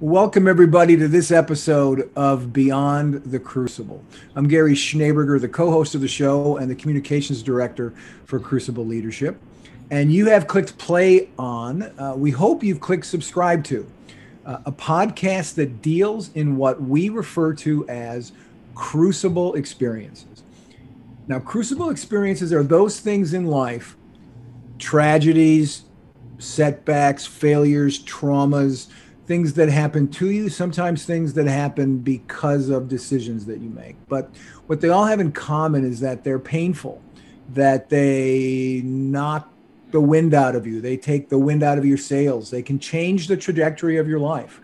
Welcome, everybody, to this episode of Beyond the Crucible. I'm Gary Schneeberger, the co host of the show and the communications director for Crucible Leadership. And you have clicked play on, uh, we hope you've clicked subscribe to, uh, a podcast that deals in what we refer to as crucible experiences. Now, crucible experiences are those things in life, tragedies, setbacks, failures, traumas things that happen to you, sometimes things that happen because of decisions that you make. But what they all have in common is that they're painful, that they knock the wind out of you, they take the wind out of your sails, they can change the trajectory of your life.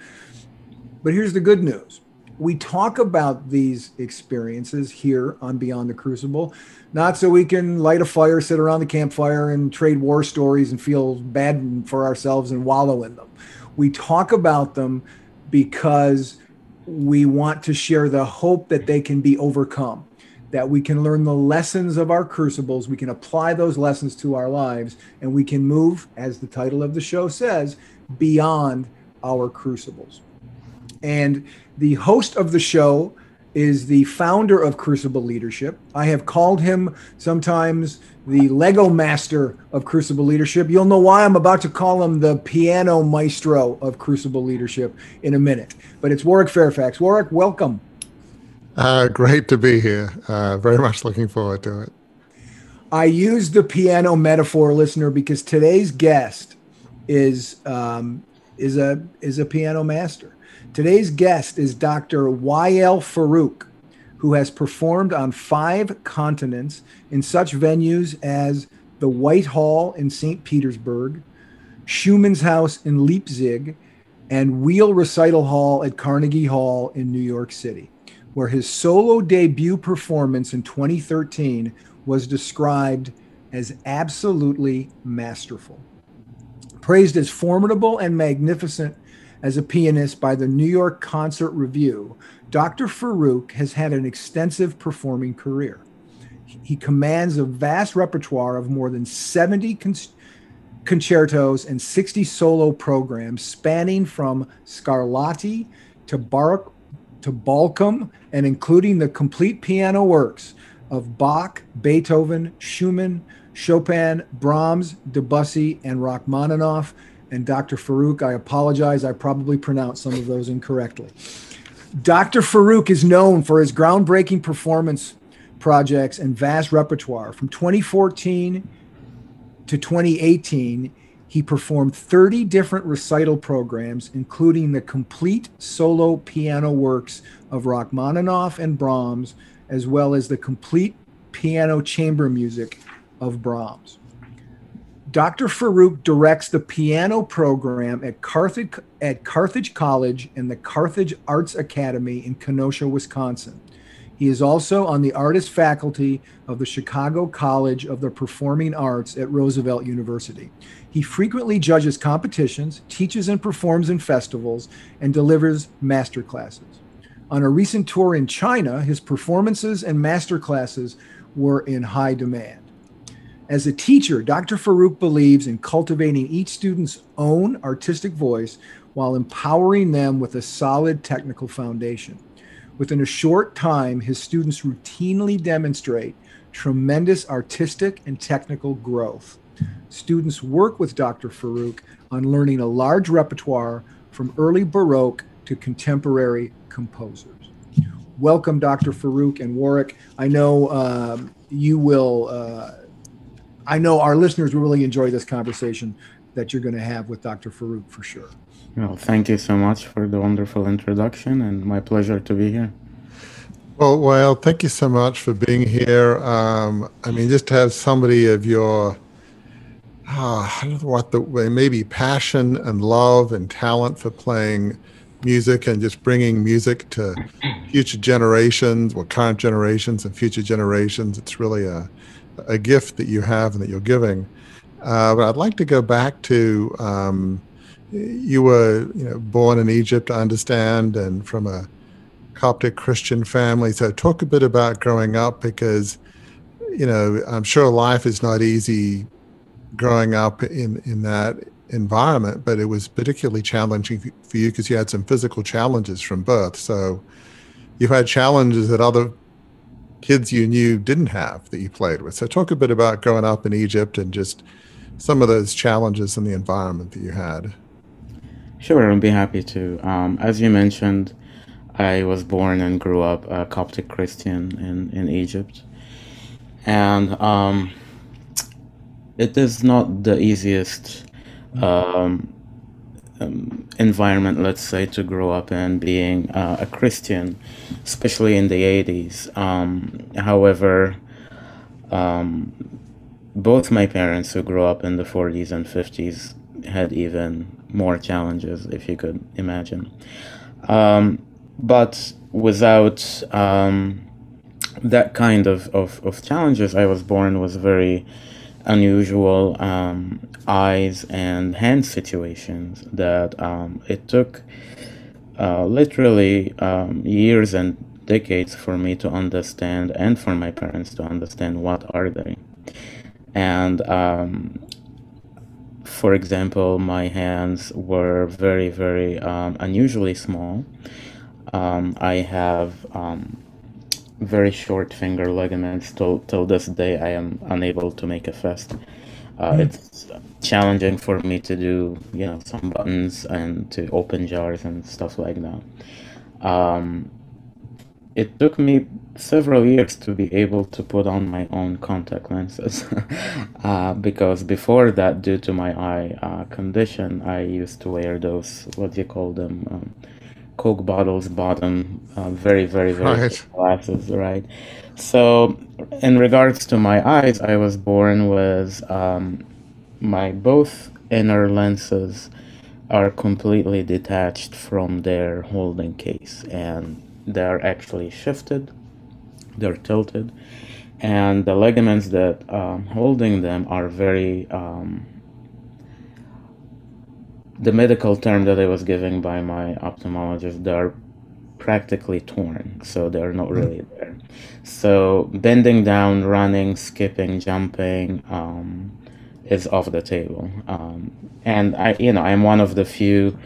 But here's the good news we talk about these experiences here on Beyond the Crucible, not so we can light a fire, sit around the campfire, and trade war stories and feel bad for ourselves and wallow in them we talk about them because we want to share the hope that they can be overcome, that we can learn the lessons of our crucibles, we can apply those lessons to our lives, and we can move, as the title of the show says, beyond our crucibles. And the host of the show is the founder of Crucible Leadership. I have called him sometimes the Lego master of Crucible Leadership. You'll know why I'm about to call him the piano maestro of Crucible Leadership in a minute. But it's Warwick Fairfax. Warwick, welcome. Uh, great to be here. Uh, very much looking forward to it. I use the piano metaphor, listener, because today's guest is um, is a is a piano master. Today's guest is Dr. Wael Farouk who has performed on five continents in such venues as the White Hall in St. Petersburg, Schumann's House in Leipzig, and Weill Recital Hall at Carnegie Hall in New York City, where his solo debut performance in 2013 was described as absolutely masterful. Praised as formidable and magnificent as a pianist by the New York Concert Review, Dr. Farouk has had an extensive performing career. He commands a vast repertoire of more than 70 con- concertos and 60 solo programs spanning from Scarlatti to Baroque to Bolcom and including the complete piano works of Bach, Beethoven, Schumann, Chopin, Brahms, Debussy, and Rachmaninoff. And Dr. Farouk, I apologize, I probably pronounced some of those incorrectly. Dr. Farouk is known for his groundbreaking performance projects and vast repertoire. From 2014 to 2018, he performed 30 different recital programs, including the complete solo piano works of Rachmaninoff and Brahms, as well as the complete piano chamber music of Brahms. Dr. Farouk directs the piano program at Carthage, at Carthage College and the Carthage Arts Academy in Kenosha, Wisconsin. He is also on the artist faculty of the Chicago College of the Performing Arts at Roosevelt University. He frequently judges competitions, teaches and performs in festivals, and delivers master classes. On a recent tour in China, his performances and master classes were in high demand. As a teacher, Dr. Farouk believes in cultivating each student's own artistic voice while empowering them with a solid technical foundation. Within a short time, his students routinely demonstrate tremendous artistic and technical growth. Students work with Dr. Farouk on learning a large repertoire from early Baroque to contemporary composers. Welcome, Dr. Farouk and Warwick. I know um, you will. Uh, I know our listeners will really enjoy this conversation that you're going to have with Dr. Farouk for sure. Well, thank you so much for the wonderful introduction, and my pleasure to be here. Well, well, thank you so much for being here. Um, I mean, just to have somebody of your, uh, I don't know what the way maybe passion and love and talent for playing music and just bringing music to future generations, well, current generations and future generations. It's really a a gift that you have and that you're giving. Uh, but I'd like to go back to um, you were you know born in Egypt, I understand, and from a Coptic Christian family. So talk a bit about growing up because you know I'm sure life is not easy growing up in in that environment, but it was particularly challenging for you because you had some physical challenges from birth. So you've had challenges that other kids you knew didn't have that you played with. So talk a bit about growing up in Egypt and just some of those challenges in the environment that you had. Sure, I'd be happy to. Um, as you mentioned, I was born and grew up a Coptic Christian in, in Egypt. And um, it is not the easiest um, um, environment, let's say, to grow up in being uh, a Christian, especially in the 80s. Um, however, um, both my parents who grew up in the 40s and 50s had even more challenges, if you could imagine. Um, but without um, that kind of, of, of, challenges, I was born with very unusual um, eyes and hand situations that um, it took uh, literally um, years and decades for me to understand and for my parents to understand what are they. And um, for example my hands were very very um, unusually small. Um, I have very short finger ligaments. Till, till this day, I am unable to make a fist. Uh, mm. It's challenging for me to do, you know, some buttons and to open jars and stuff like that. Um, it took me several years to be able to put on my own contact lenses uh, because before that due to my eye uh, condition i used to wear those what do you call them um, Coke bottles bottom, uh, very, very, very right. glasses, right? So, in regards to my eyes, I was born with um, my both inner lenses are completely detached from their holding case and they're actually shifted, they're tilted, and the ligaments that um, holding them are very um, the medical term that I was given by my ophthalmologist, they're practically torn, so they're not really mm. there. So bending down, running, skipping, jumping um, is off the table. Um, and I, you know, I'm one of the few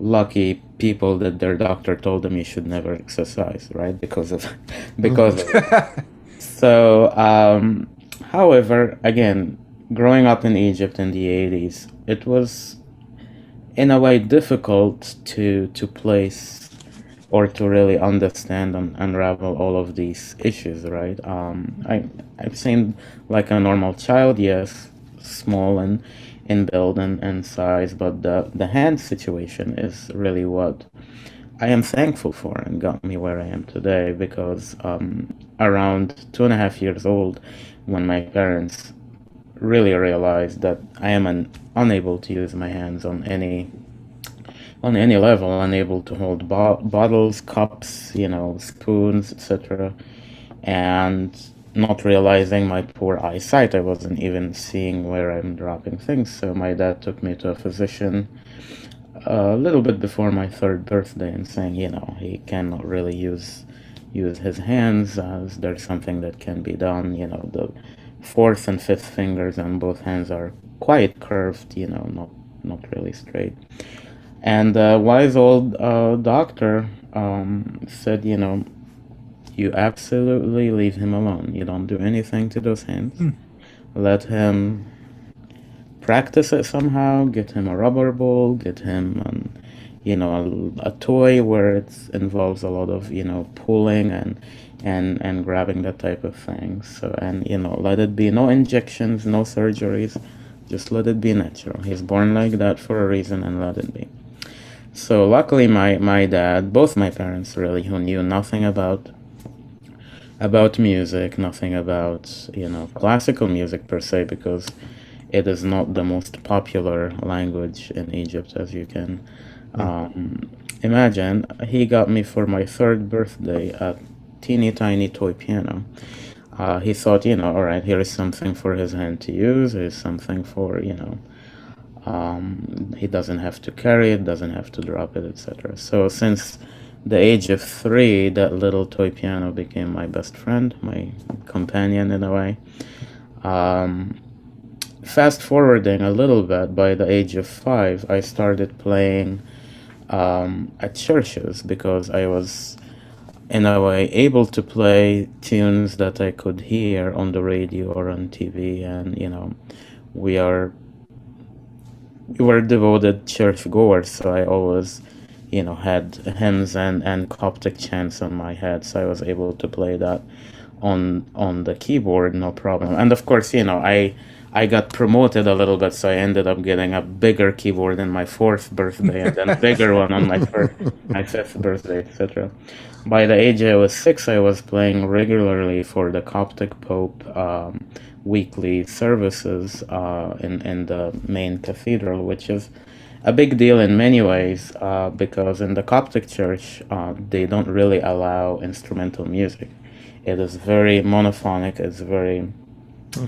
lucky people that their doctor told them you should never exercise, right? Because of, because of. So, um, however, again, growing up in Egypt in the 80s, it was in a way difficult to to place or to really understand and unravel all of these issues right? Um, I, i've seen like a normal child yes small and in build and, and size but the the hand situation is really what i am thankful for and got me where i am today because um, around two and a half years old when my parents really realized that I am an, unable to use my hands on any on any level, unable to hold bo- bottles, cups, you know, spoons, etc. And not realizing my poor eyesight, I wasn't even seeing where I'm dropping things. So my dad took me to a physician uh, a little bit before my third birthday and saying, you know, he cannot really use use his hands uh, as there's something that can be done. You know, the fourth and fifth fingers on both hands are quite curved, you know, not not really straight. And the wise old uh, doctor um, said, you know, you absolutely leave him alone. You don't do anything to those hands. Mm. Let him practice it somehow. Get him a rubber ball. Get him, um, you know, a, a, toy where it involves a lot of, you know, pulling and and and grabbing that type of thing. So and you know, let it be no injections, no surgeries. Just let it be natural. He's born like that for a reason, and let it be. So luckily, my my dad, both my parents really, who knew nothing about about music, nothing about you know classical music per se, because it is not the most popular language in Egypt, as you can hmm. um, imagine. He got me for my third birthday a teeny tiny toy piano. Uh, he thought, you know, all right, here is something for his hand to use. Here's something for you know um, he doesn't have to carry it, doesn't have to drop it, etc. So since the age of three, that little toy piano became my best friend, my companion in a way. Um, fast forwarding a little bit, by the age of five, I started playing um, at churches because I was, in I was able to play tunes that I could hear on the radio or on TV. And, you know, we are, we were devoted church goers, so I always, you know, had hymns and, and Coptic chants on my head, so I was able to play that on on the keyboard, no problem. And of course, you know, I I got promoted a little bit, so I ended up getting a bigger keyboard in my fourth birthday, and then a bigger one on my first, my fifth birthday, etc. By the age I was six, I was playing regularly for the Coptic Pope um, weekly services uh, in in the main cathedral, which is a big deal in many ways uh, because in the Coptic Church uh, they don't really allow instrumental music. It is very monophonic. It's very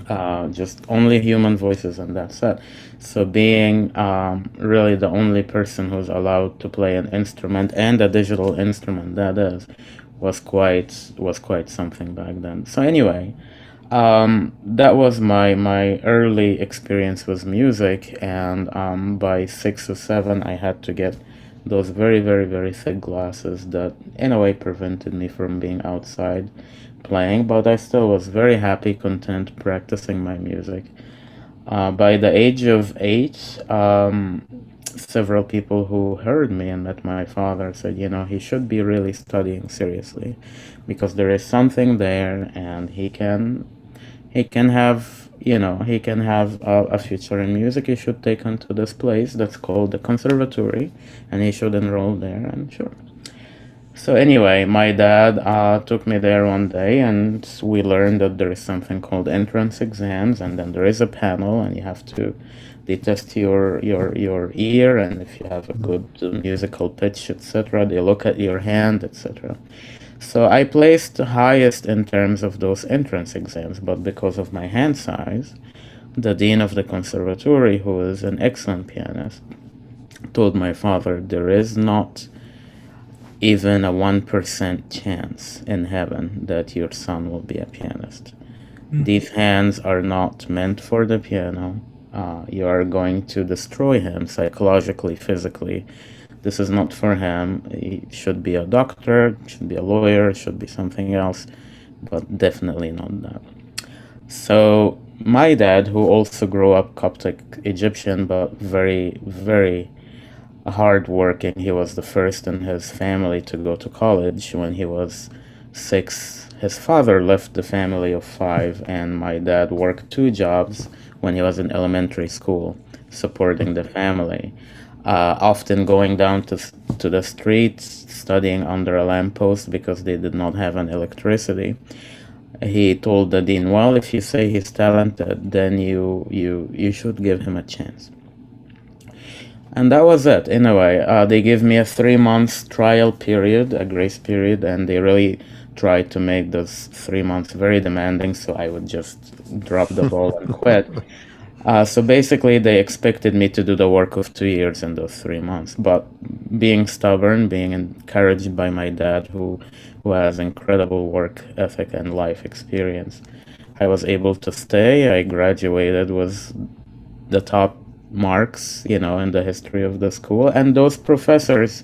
uh, just only human voices, and that's it. So being um, really the only person who's allowed to play an instrument and a digital instrument, that is, was quite was quite something back then. So anyway, um, that was my my early experience with music, and um, by six or seven, I had to get those very very very thick glasses that in a way prevented me from being outside playing, but I still was very happy, content practicing my music. Uh, by the age of eight, um, several people who heard me and met my father said, you know, he should be really studying seriously because there is something there and he can he can have you know he can have a, a future in music he should take him to this place that's called the conservatory and he should enroll there and sure so anyway, my dad uh, took me there one day, and we learned that there is something called entrance exams, and then there is a panel, and you have to they test your your your ear, and if you have a good musical pitch, etc. They look at your hand, etc. So I placed highest in terms of those entrance exams, but because of my hand size, the dean of the conservatory, who is an excellent pianist, told my father there is not even a 1% chance in heaven that your son will be a pianist. Mm. These hands are not meant for the piano. Uh, you are going to destroy him psychologically, physically. This is not for him. He should be a doctor, should be a lawyer, should be something else, but definitely not that. So, my dad, who also grew up Coptic Egyptian, but very, very hardworking. He was the first in his family to go to college when he was six. His father left the family of five, and my dad worked two jobs when he was in elementary school, supporting the family. Uh, often going down to to the streets, studying under a lamppost because they did not have an electricity. He told the dean, "Well, if you say he's talented, then you you you should give him a chance." And that was it. In a way uh, they gave me a three months trial period a grace period and they really tried to make those three months very demanding so i would just drop the ball and quit. Uh, so basically they expected me to do the work of two years in those three months. But being stubborn being encouraged by my dad who who has incredible work ethic and life experience i was able to stay. I graduated with the top marks, you know, in the history of the school. And those professors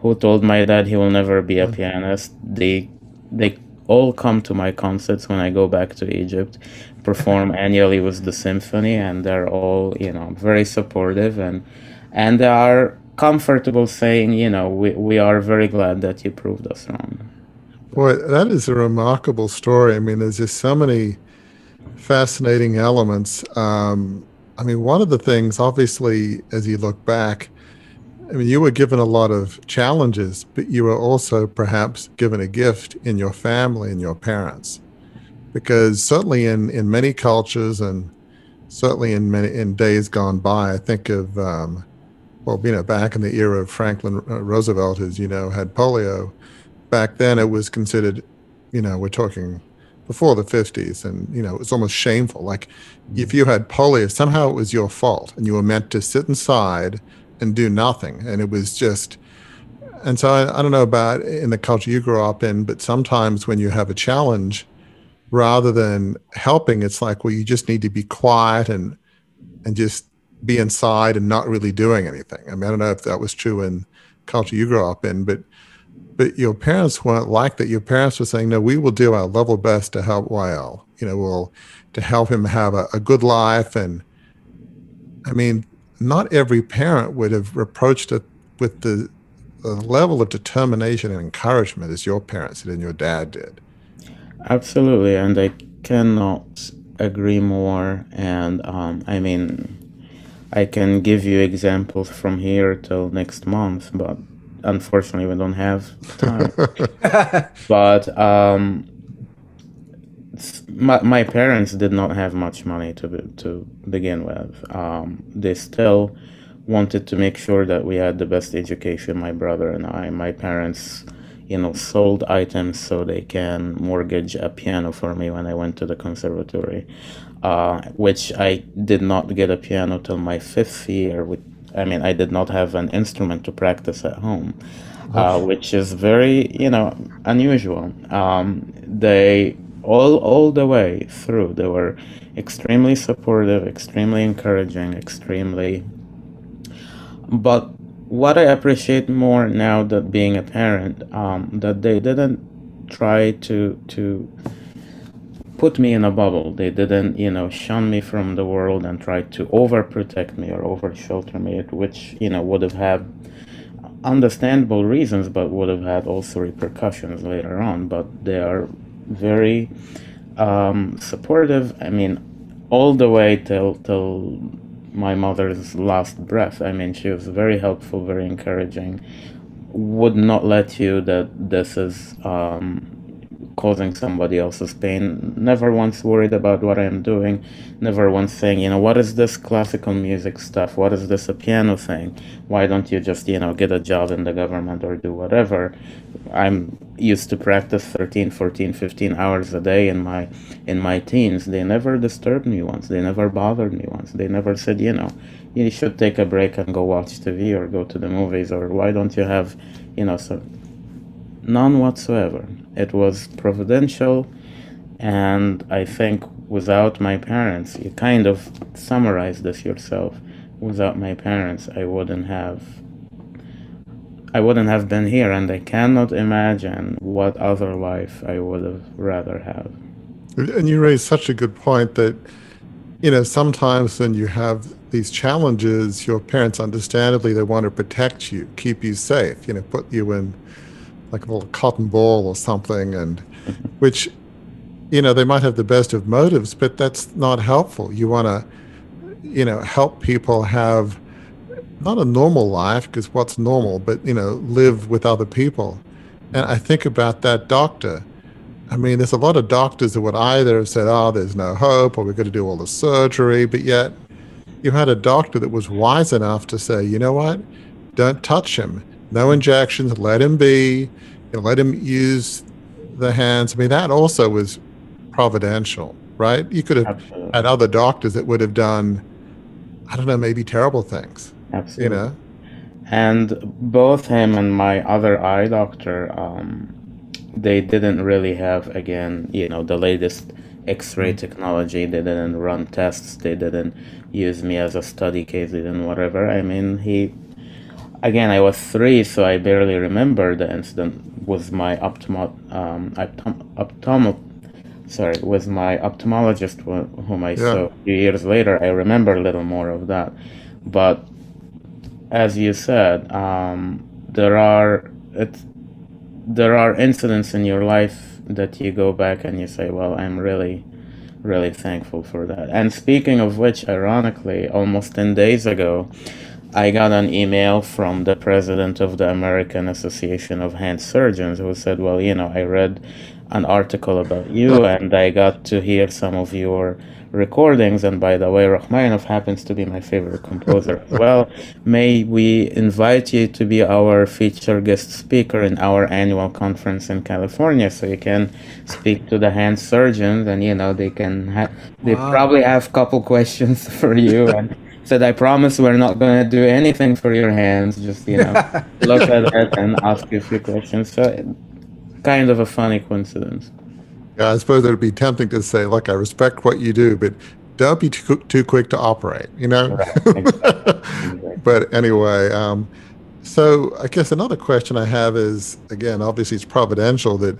who told my dad he will never be a mm. pianist, they they all come to my concerts when I go back to Egypt, perform annually with the symphony, and they're all, you know, very supportive and and they are comfortable saying, you know, we, we are very glad that you proved us wrong. Boy, that is a remarkable story. I mean, there's just so many fascinating elements. Um, I mean, one of the things, obviously, as you look back, I mean, you were given a lot of challenges, but you were also perhaps given a gift in your family and your parents. Because certainly in, in many cultures and certainly in many in days gone by, I think of, um, well, you know, back in the era of Franklin uh, Roosevelt, as you know, had polio. Back then, it was considered, you know, we're talking before the 50s and you know it's almost shameful like if you had polio somehow it was your fault and you were meant to sit inside and do nothing and it was just and so I, I don't know about in the culture you grew up in but sometimes when you have a challenge rather than helping it's like well you just need to be quiet and and just be inside and not really doing anything. I mean, I don't know if that was true in culture you grew up in, but but your parents weren't like that. Your parents were saying, "No, we will do our level best to help Wael. You know, we'll to help him have a, a good life." And I mean, not every parent would have approached it with the, the level of determination and encouragement as your parents did and your dad did. Absolutely, and I cannot agree more. And um, I mean, I can give you examples from here till next month, but unfortunately, we don't have time. but um, my, my parents did not have much money to to begin with. Um, they still wanted to make sure that we had the best education. My brother and I. My parents, you know, sold items so they can mortgage a piano for me when I went to the conservatory uh, which I did not get a piano till my fifth year. With, I mean, I did not have an instrument to practice at home, uh, which is very, you know, unusual. Um, they all all the way through they were extremely supportive, extremely encouraging, extremely. But what I appreciate more now that being a parent, um, that they didn't try to to put me in a bubble. They didn't, you know, shun me from the world and try to overprotect me or over shelter me, which, you know, would have had understandable reasons, but would have had also repercussions later on. But they are very um, supportive. I mean, all the way till till my mother's last breath. I mean, she was very helpful, very encouraging. Would not let you that this is um, causing somebody else's pain. Never once worried about what I'm doing. Never once saying, you know, what is this classical music stuff? What is this a piano thing? Why don't you just, you know, get a job in the government or do whatever? I'm used to practice 13, 14, 15 hours a day in my in my teens. They never disturbed me once. They never bothered me once. They never said, you know, you should take a break and go watch TV or go to the movies or why don't you have, you know, none whatsoever. It was providential, and I think without my parents, you kind of summarized this yourself. Without my parents, I wouldn't have. I wouldn't have been here, and I cannot imagine what other life I would have rather have. And you raised such a good point that, you know, sometimes when you have these challenges, your parents, understandably, they want to protect you, keep you safe, you know, put you in like a little cotton ball or something, and which, you know, they might have the best of motives, but that's not helpful. You want to, you know, help people have not a normal life because what's normal, but you know, live with other people. And I think about that doctor. I mean, there's a lot of doctors that would either have said, "Oh, there's no hope," or "We're going to do all the surgery," but yet you had a doctor that was wise enough to say, "You know what? Don't touch him no injections, let him be, you know, let him use the hands. I mean, that also was providential, right? You could have Absolutely. had other doctors that would have done, I don't know, maybe terrible things. Absolutely. You know? And both him and my other eye doctor, um, they didn't really have, again, you know, the latest X-ray mm-hmm. technology. They didn't run tests. They didn't use me as a study case. They didn't whatever. I mean, he again, I was three, so I barely remember the incident with my optomo, um, optom, sorry, with my ophthalmologist whom I yeah. saw a few years later. I remember a little more of that, but as you said, um, there are it's, there are incidents in your life that you go back and you say, well, I'm really really thankful for that. And speaking of which, ironically, almost 10 days ago, I got an email from the president of the American Association of Hand Surgeons who said, Well, you know, I read an article about you and I got to hear some of your recordings. And by the way, Rachmaninoff happens to be my favorite composer. well, may we invite you to be our feature guest speaker in our annual conference in California so you can speak to the hand surgeons and, you know, they can, ha- they wow. probably have a couple questions for you. and said, I promise we're not going to do anything for your hands. Just, you know, look at it and ask you a few questions. So, kind of a funny coincidence. Yeah, I suppose it would be tempting to say, look, I respect what you do, but don't be too, too quick to operate, you know? Exactly. but anyway, um, so I guess another question I have is again, obviously it's providential that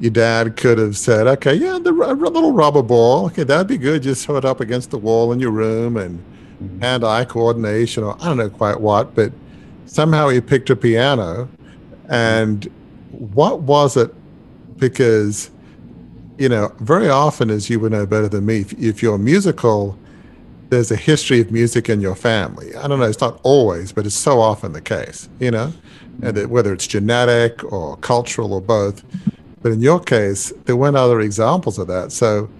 your dad could have said, okay, yeah, the a little rubber ball, okay, that'd be good. Just throw it up against the wall in your room and mm-hmm. hand-eye coordination, or I don't know quite what, but somehow he picked a piano. And what was it? Because you know, very often, as you would know better than me, if, if you're musical, there's a history of music in your family. I don't know, it's not always, but it's so often the case, you know, and that whether it's genetic or cultural or both. But in your case, there weren't other examples of that. So,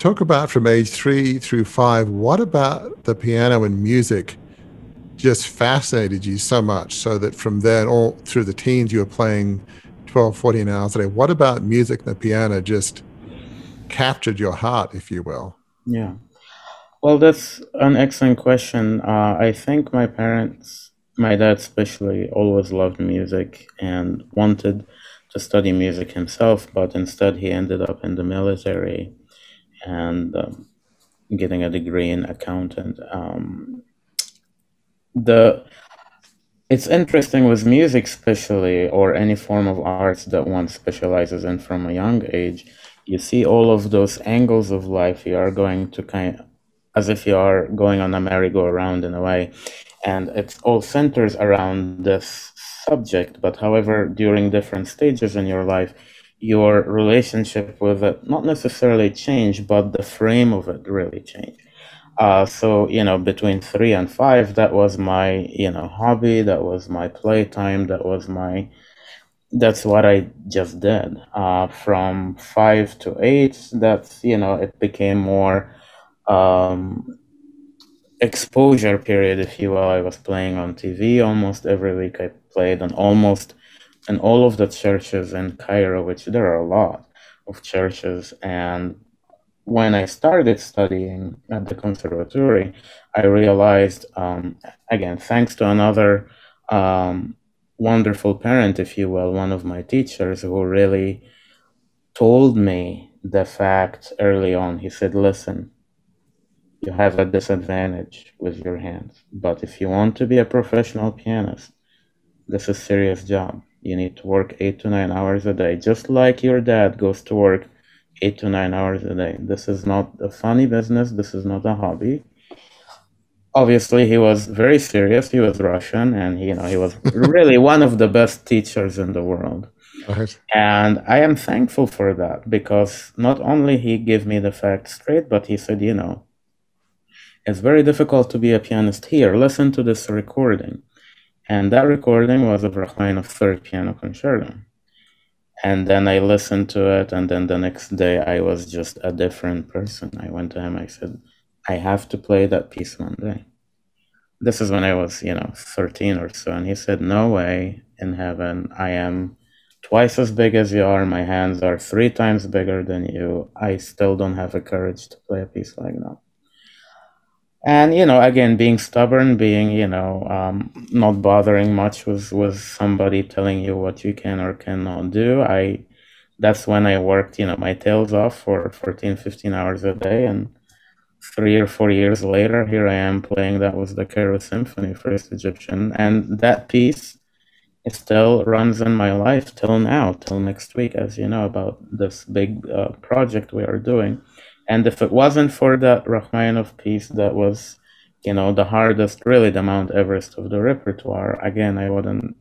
talk about from age three through five, what about the piano and music just fascinated you so much so that from then all through the teens, you were playing 12, 14 hours a day. What about music and the piano just captured your heart, if you will? Yeah. Well, that's an excellent question. Uh, I think my parents, my dad especially, always loved music and wanted to study music himself, but instead he ended up in the military and um, getting a degree in accountant. Um, the it's interesting with music, especially, or any form of arts that one specializes in from a young age. You see all of those angles of life. You are going to kind of, as if you are going on a merry-go-round in a way, and it all centers around this subject. But however, during different stages in your life, your relationship with it not necessarily change, but the frame of it really change. Uh, so you know, between three and five, that was my you know hobby. That was my playtime. That was my that's what I just did. Uh, from five to eight, that's you know, it became more um, exposure period, if you will. I was playing on TV almost every week. I played on almost in all of the churches in Cairo, which there are a lot of churches, and when I started studying at the conservatory, I realized, um, again, thanks to another um, wonderful parent, if you will, one of my teachers who really told me the fact early on. He said, Listen, you have a disadvantage with your hands, but if you want to be a professional pianist, this is a serious job. You need to work eight to nine hours a day, just like your dad goes to work eight to nine hours a day. This is not a funny business. This is not a hobby. Obviously, he was very serious. He was Russian, and he, you know he was really one of the best teachers in the world. Right. And I am thankful for that because not only he gave me the facts straight, but he said, you know, it's very difficult to be a pianist here. Listen to this recording. And that recording was of Rachmaninoff's third piano concerto and then I listened to it, and then the next day I was just a different person. I went to him. I said, "I have to play that piece one day." This is when I was, you know, thirteen or so, and he said, "No way in heaven. I am twice as big as you are. My hands are three times bigger than you. I still don't have the courage to play a piece like that." And you know again being stubborn being you know um, not bothering much with with somebody telling you what you can or cannot do i that's when i worked you know my tails off for 14 15 hours a day. And three or four years later here i am playing that was the cairo symphony first egyptian. And that piece it still runs in my life till now till next week as you know about this big uh, project we are doing and if it wasn't for that Rachmaninoff piece that was, you know, the hardest, really the Mount Everest of the repertoire, again, I wouldn't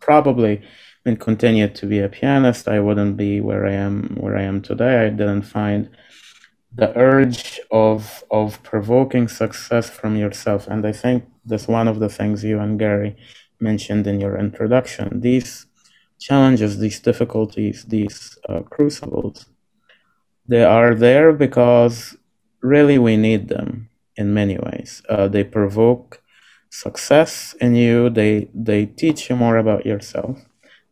probably been continued to be a pianist. I wouldn't be where I am where I am today. I didn't find the urge of of provoking success from yourself. And I think that's one of the things you and Gary mentioned in your introduction. These challenges, these difficulties, these uh, crucibles they are there because really we need them in many ways. Uh, they provoke success in you. They they teach you more about yourself.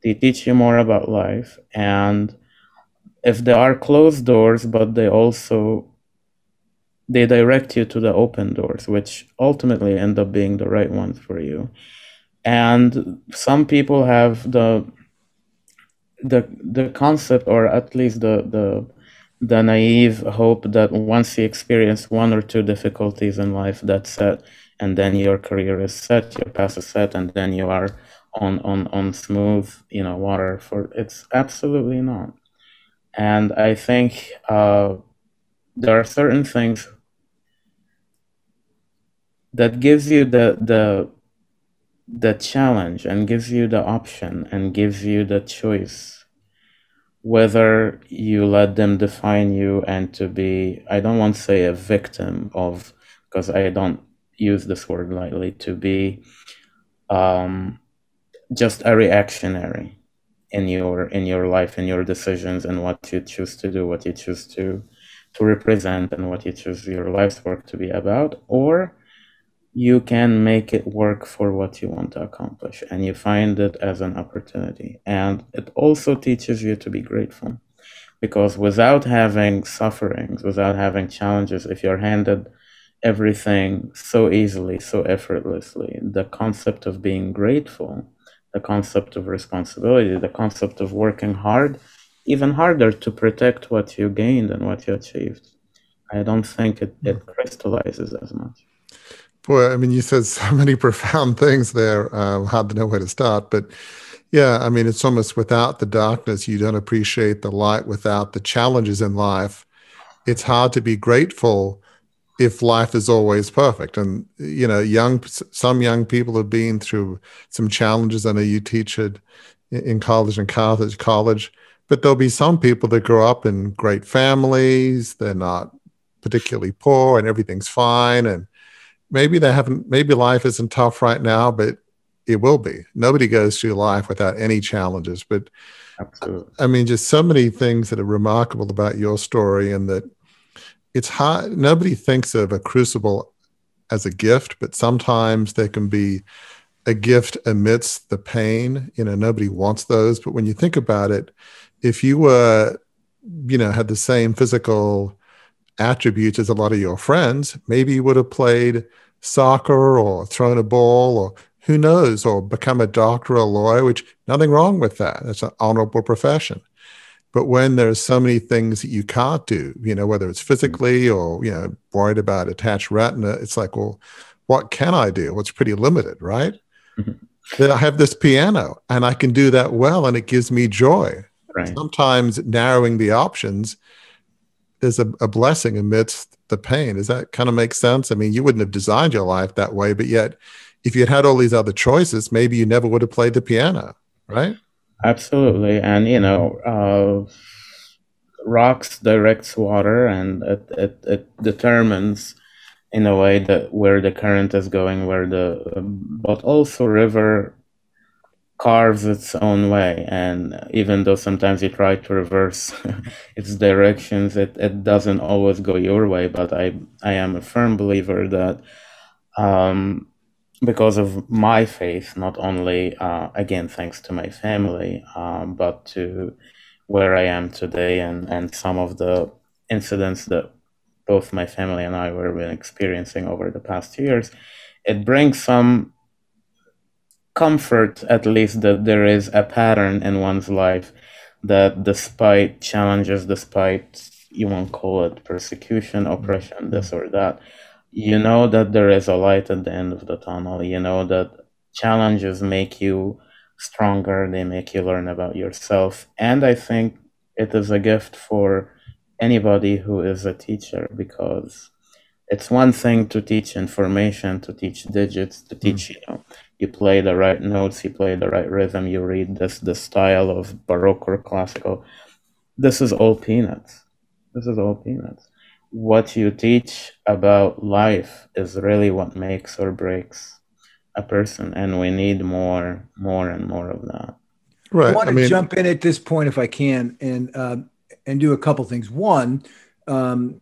They teach you more about life. And if there are closed doors, but they also they direct you to the open doors, which ultimately end up being the right ones for you. And some people have the the the concept, or at least the the the naive hope that once you experience one or two difficulties in life, that's it, and then your career is set, your path is set, and then you are on on on smooth, you know, water. For it's absolutely not. And I think uh, there are certain things that gives you the the the challenge and gives you the option and gives you the choice whether you let them define you and to be i don't want to say a victim of because i don't use this word lightly to be um, just a reactionary in your in your life in your decisions and what you choose to do what you choose to to represent and what you choose your life's work to be about or you can make it work for what you want to accomplish and you find it as an opportunity. And it also teaches you to be grateful because without having sufferings without having challenges if you're handed everything so easily so effortlessly the concept of being grateful the concept of responsibility the concept of working hard even harder to protect what you gained and what you achieved. I don't think it, it hmm. crystallizes as much Boy, I mean, you said so many profound things there. Uh, hard to know where to start, but yeah, I mean, it's almost without the darkness, you don't appreciate the light. Without the challenges in life, it's hard to be grateful if life is always perfect. And you know, young some young people have been through some challenges. I know you teach it in college and college, college, but there'll be some people that grow up in great families. They're not particularly poor, and everything's fine, and maybe they haven't maybe life isn't tough right now but it will be nobody goes through life without any challenges but Absolutely. i mean just so many things that are remarkable about your story and that it's hard nobody thinks of a crucible as a gift but sometimes there can be a gift amidst the pain you know nobody wants those but when you think about it if you were you know had the same physical attributes as a lot of your friends, maybe you would have played soccer or thrown a ball or who knows, or become a doctor or a lawyer, which nothing wrong with that. That's an honorable profession. But when there's so many things that you can't do, you know, whether it's physically or, you know, worried about attached retina, it's like, well, what can I do? Well, it's pretty limited, right? Mm-hmm. I have this piano and I can do that well and it gives me joy. Right. Sometimes narrowing the options is a, a blessing amidst the pain. Does that kind of make sense? I mean, you wouldn't have designed your life that way, but yet, if you had had all these other choices, maybe you never would have played the piano, right? Absolutely, and you know, uh, rocks directs water, and it, it, it determines in a way that where the current is going, where the but also river carves its own way and even though sometimes you try to reverse its directions it, it doesn't always go your way but i i am a firm believer that um, because of my faith not only uh, again thanks to my family um, but to where i am today and and some of the incidents that both my family and i were been experiencing over the past years it brings some comfort at least that there is a pattern in one's life that despite challenges despite you won't call it persecution mm-hmm. oppression this or that you know that there is a light at the end of the tunnel. You know that challenges make you stronger they make you learn about yourself. And i think it is a gift for anybody who is a teacher because it's one thing to teach information to teach digits to teach mm. you know you play the right notes, you play the right rhythm, you read this the style of baroque or classical. This is all peanuts. This is all peanuts. What you teach about life is really what makes or breaks a person, and we need more, more and more of that. Right. I want to I mean, jump in at this point if I can, and uh, and do a couple things. One, um,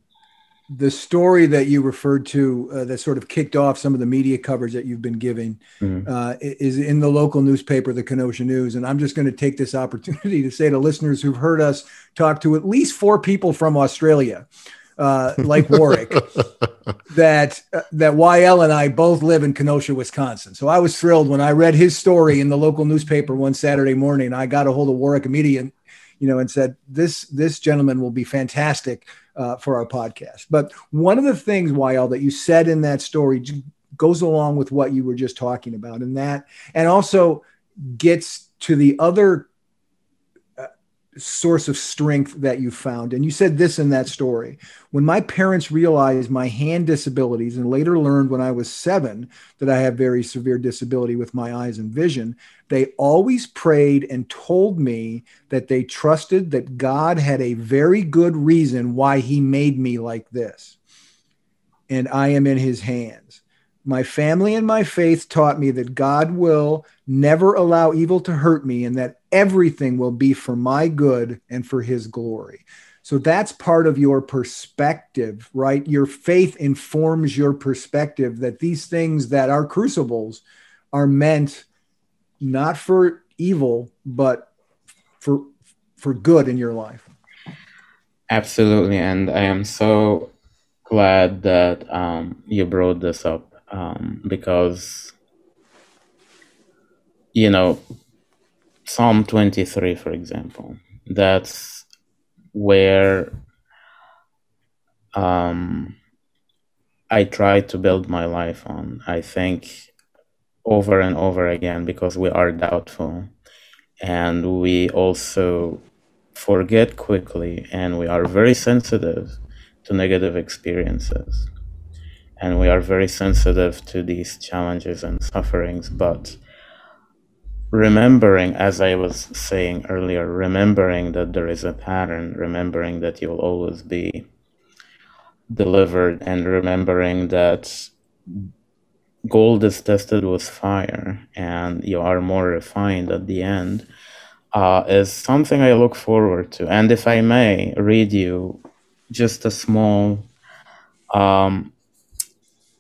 the story that you referred to uh, that sort of kicked off some of the media coverage that you've been giving mm-hmm. uh, is in the local newspaper, the Kenosha News. And I'm just going to take this opportunity to say to listeners who've heard us talk to at least four people from Australia, uh, like Warwick, that uh, that Wael and I both live in Kenosha, Wisconsin. So I was thrilled when I read his story in the local newspaper one Saturday morning. I got a hold of Warwick immediately you know, and said this this gentleman will be fantastic uh, for our podcast. But one of the things, Wael, that you said in that story goes along with what you were just talking about, and that, and also gets to the other source of strength that you found. And you said this in that story. When my parents realized my hand disabilities and later learned when I was seven that I have very severe disability with my eyes and vision, they always prayed and told me that they trusted that God had a very good reason why he made me like this. And I am in his hands. My family and my faith taught me that God will never allow evil to hurt me and that everything will be for my good and for his glory. So that's part of your perspective, right? Your faith informs your perspective that these things that are crucibles are meant not for evil, but for for good in your life. Absolutely, and I am so glad that um, you brought this up um, because you know Psalm 23, for example, that's where um, I try to build my life on. I think over and over again because we are doubtful and we also forget quickly and we are very sensitive to negative experiences and we are very sensitive to these challenges and sufferings but remembering as i was saying earlier remembering that there is a pattern remembering that you'll always be delivered and remembering that gold is tested with fire and you are more refined at the end uh, is something i look forward to. And if i may read you just a small um,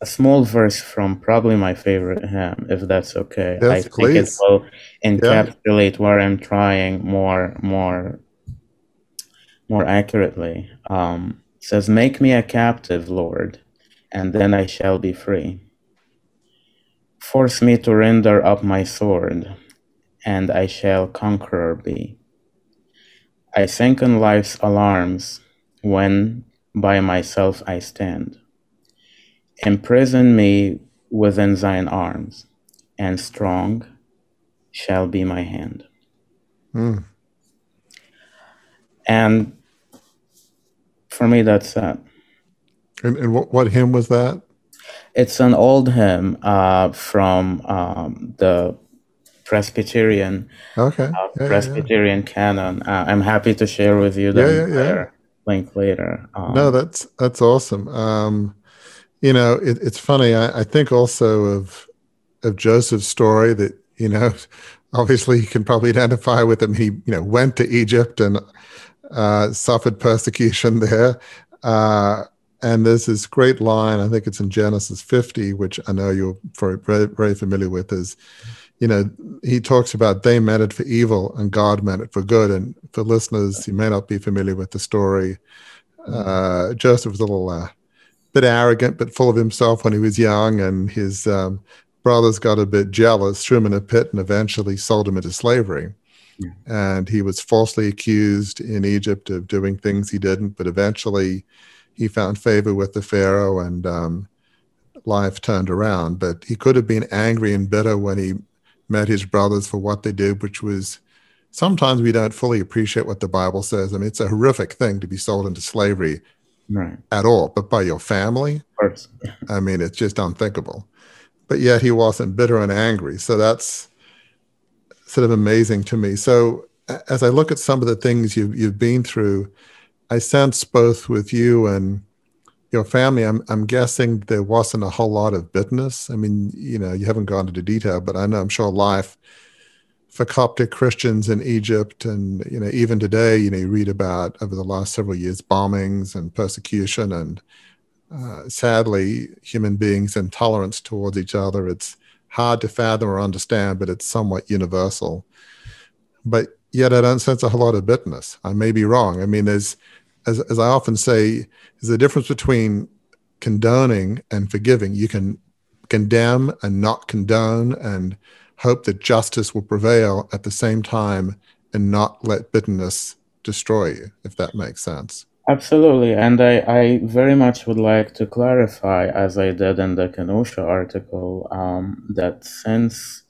a small verse from probably my favorite hymn, if that's okay. Yes, I please. think it will encapsulate yeah. where I'm trying more, more, more accurately. Um, says, "Make me a captive, Lord, and then I shall be free. Force me to render up my sword, and I shall conqueror be. I sink in life's alarms when by myself I stand." Imprison me within thine arms, and strong shall be my hand. Mm. And for me, that's that. And, and what, what hymn was that? It's an old hymn uh, from um, the Presbyterian okay. Uh, yeah, Presbyterian yeah. canon. Uh, I'm happy to share with you the yeah, link later. Um, no, that's that's awesome. Um, you know, it, it's funny. I, I, think also of of Joseph's story that you know, obviously you can probably identify with him. He you know went to Egypt and uh, suffered persecution there. Uh, and there's this great line. I think it's in Genesis 50, which I know you're very, very, familiar with. Is you know, he talks about they meant it for evil and God meant it for good. And for listeners, you may not be familiar with the story. Uh, Joseph was a little uh, bit arrogant, but full of himself when he was young. And his um, brothers got a bit jealous, threw him in a pit, and eventually sold him into slavery. Yeah. And he was falsely accused in Egypt of doing things he didn't, but eventually he found favor with the Pharaoh and um, life turned around. But he could have been angry and bitter when he met his brothers for what they did, which was sometimes we don't fully appreciate what the Bible says. I mean, it's a horrific thing to be sold into slavery right. at all, but by your family. I mean, it's just unthinkable. But yet he wasn't bitter and angry. So that's sort of amazing to me. So as I look at some of the things you've, you've been through, I sense both with you and your family, I'm, I'm guessing there wasn't a whole lot of bitterness. I mean, you know, you haven't gone into detail, but I know I'm sure life for Coptic Christians in Egypt, and you know even today, you know you read about over the last several years bombings and persecution, and uh, sadly, human beings' intolerance towards each other. It's hard to fathom or understand, but it's somewhat universal. But yet, I don't sense a whole lot of bitterness. I may be wrong. I mean, there's as as I often say, there's a difference between condoning and forgiving. You can condemn and not condone and hope that justice will prevail at the same time and not let bitterness destroy you, if that makes sense. Absolutely. And I, I very much would like to clarify, as I did in the Kenosha article, um, that since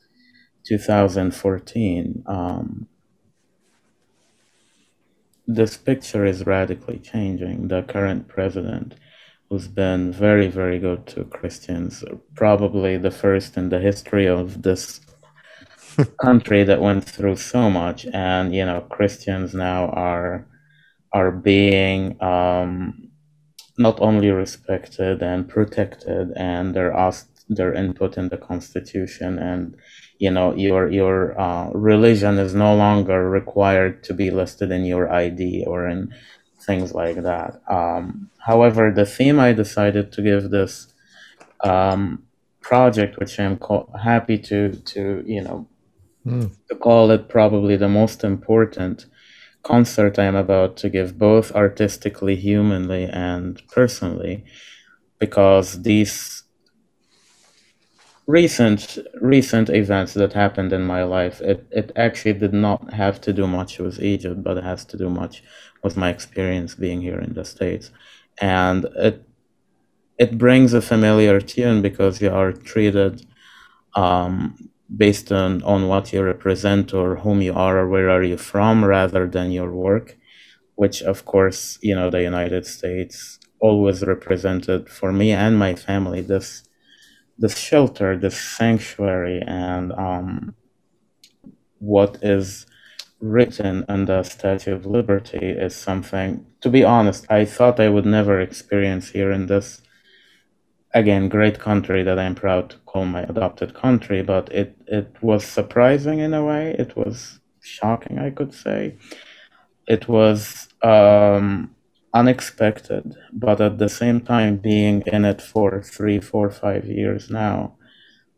2014, um, this picture is radically changing. The current president, who's been very, very good to Christians, probably the first in the history of this country that went through so much. And, you know, Christians now are are being um, not only respected and protected, and they're asked their input in the constitution, and you know your your uh, religion is no longer required to be listed in your ID or in things like that. Um, however, the theme I decided to give this um, project, which I'm happy to to you know mm. to call it probably the most important concert I am about to give, both artistically, humanly, and personally, because these recent recent events that happened in my life, it, it actually did not have to do much with Egypt, but it has to do much with my experience being here in the States. And it it brings a familiar tune because you are treated um, based on, on what you represent or whom you are or where are you from rather than your work, which of course, you know, the United States always represented for me and my family this this shelter, this sanctuary, and um, what is written in the Statue of Liberty is something, to be honest, I thought I would never experience here in this again, great country that I'm proud to call my adopted country, but it, it was surprising in a way. It was shocking, I could say. It was um, unexpected, but at the same time, being in it for three, four, five years now,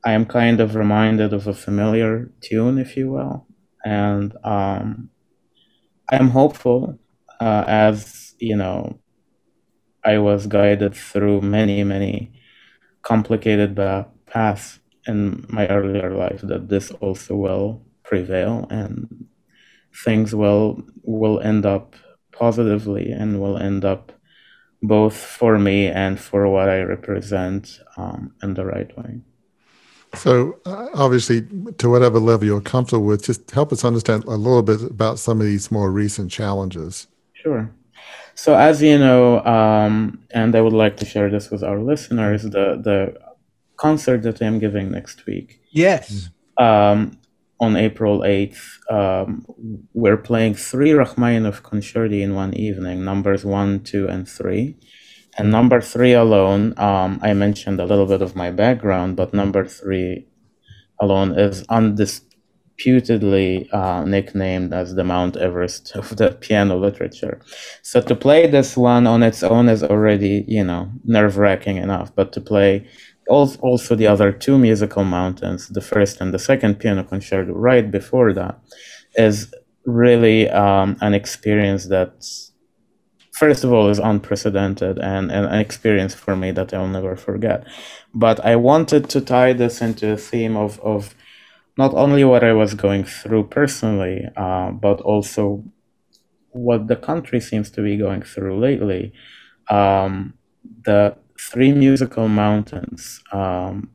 I am kind of reminded of a familiar tune, if you will. And um, I am hopeful uh, as, you know, I was guided through many, many complicated path in my earlier life that this also will prevail and things will will end up positively and will end up both for me and for what I represent um, in the right way. So, uh, obviously, to whatever level you're comfortable with, just help us understand a little bit about some of these more recent challenges. Sure. So as you know, um, and I would like to share this with our listeners, the the concert that I'm giving next week. Yes. Um, on April 8th, um, we're playing three Rachmaninoff concerti in one evening, numbers one, two, and three. And number three alone, um, I mentioned a little bit of my background, but number three alone is undis- reputedly uh, nicknamed as the Mount Everest of the piano literature. So to play this one on its own is already, you know, nerve wracking enough. But to play also the other two musical mountains, the first and the second piano concerto right before that, is really um, an experience that, first of all, is unprecedented and, and an experience for me that I'll never forget. But I wanted to tie this into a theme of, of not only what I was going through personally, uh, but also what the country seems to be going through lately. Um, the three musical mountains um,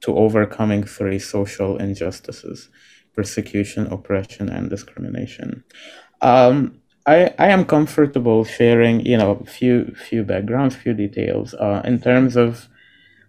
to overcoming three social injustices persecution, oppression, and discrimination. Um, I, I am comfortable sharing, you know, few few backgrounds, few details uh, in terms of.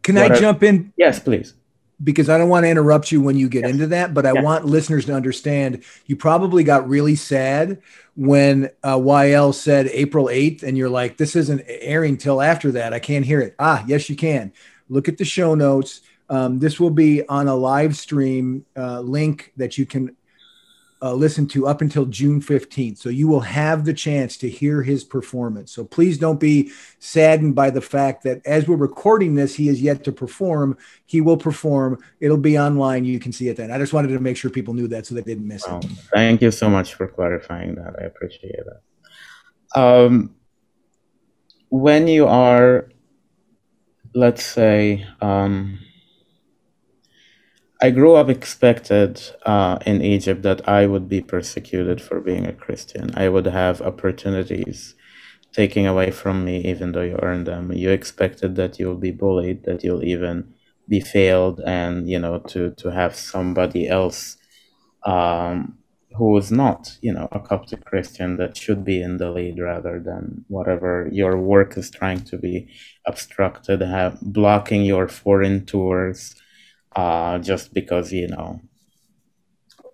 Can I are, jump in? Yes, please because I don't want to interrupt you when you get yes. into that, but I yes. want listeners to understand you probably got really sad when uh, Wael said April 8th, and you're like, this isn't airing till after that. I can't hear it. Ah, yes, you can. Look at the show notes. Um, this will be on a live stream uh, link that you can uh, listen to up until June 15th. So you will have the chance to hear his performance. So please don't be saddened by the fact that as we're recording this, he is yet to perform. He will perform. It'll be online. You can see it then. I just wanted to make sure people knew that so they didn't miss it. Thank you so much for clarifying that. I appreciate that. Um, when you are, let's say, um, I grew up expected uh, in Egypt that I would be persecuted for being a Christian. I would have opportunities taken away from me, even though you earned them. You expected that you'll be bullied, that you'll even be failed, and you know to to have somebody else um, who is not, you know, a Coptic Christian that should be in the lead rather than whatever your work is trying to be obstructed, have blocking your foreign tours uh, just because you know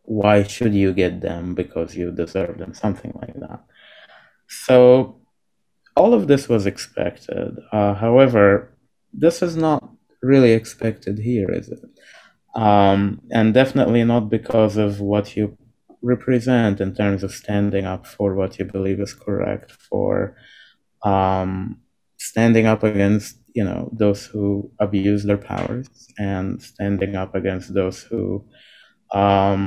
why should you get them because you deserve them something like that. So all of this was expected. Uh, however this is not really expected here is it? Um, and definitely not because of what you represent in terms of standing up for what you believe is correct for um, standing up against you know those who abuse their powers and standing up against those who um,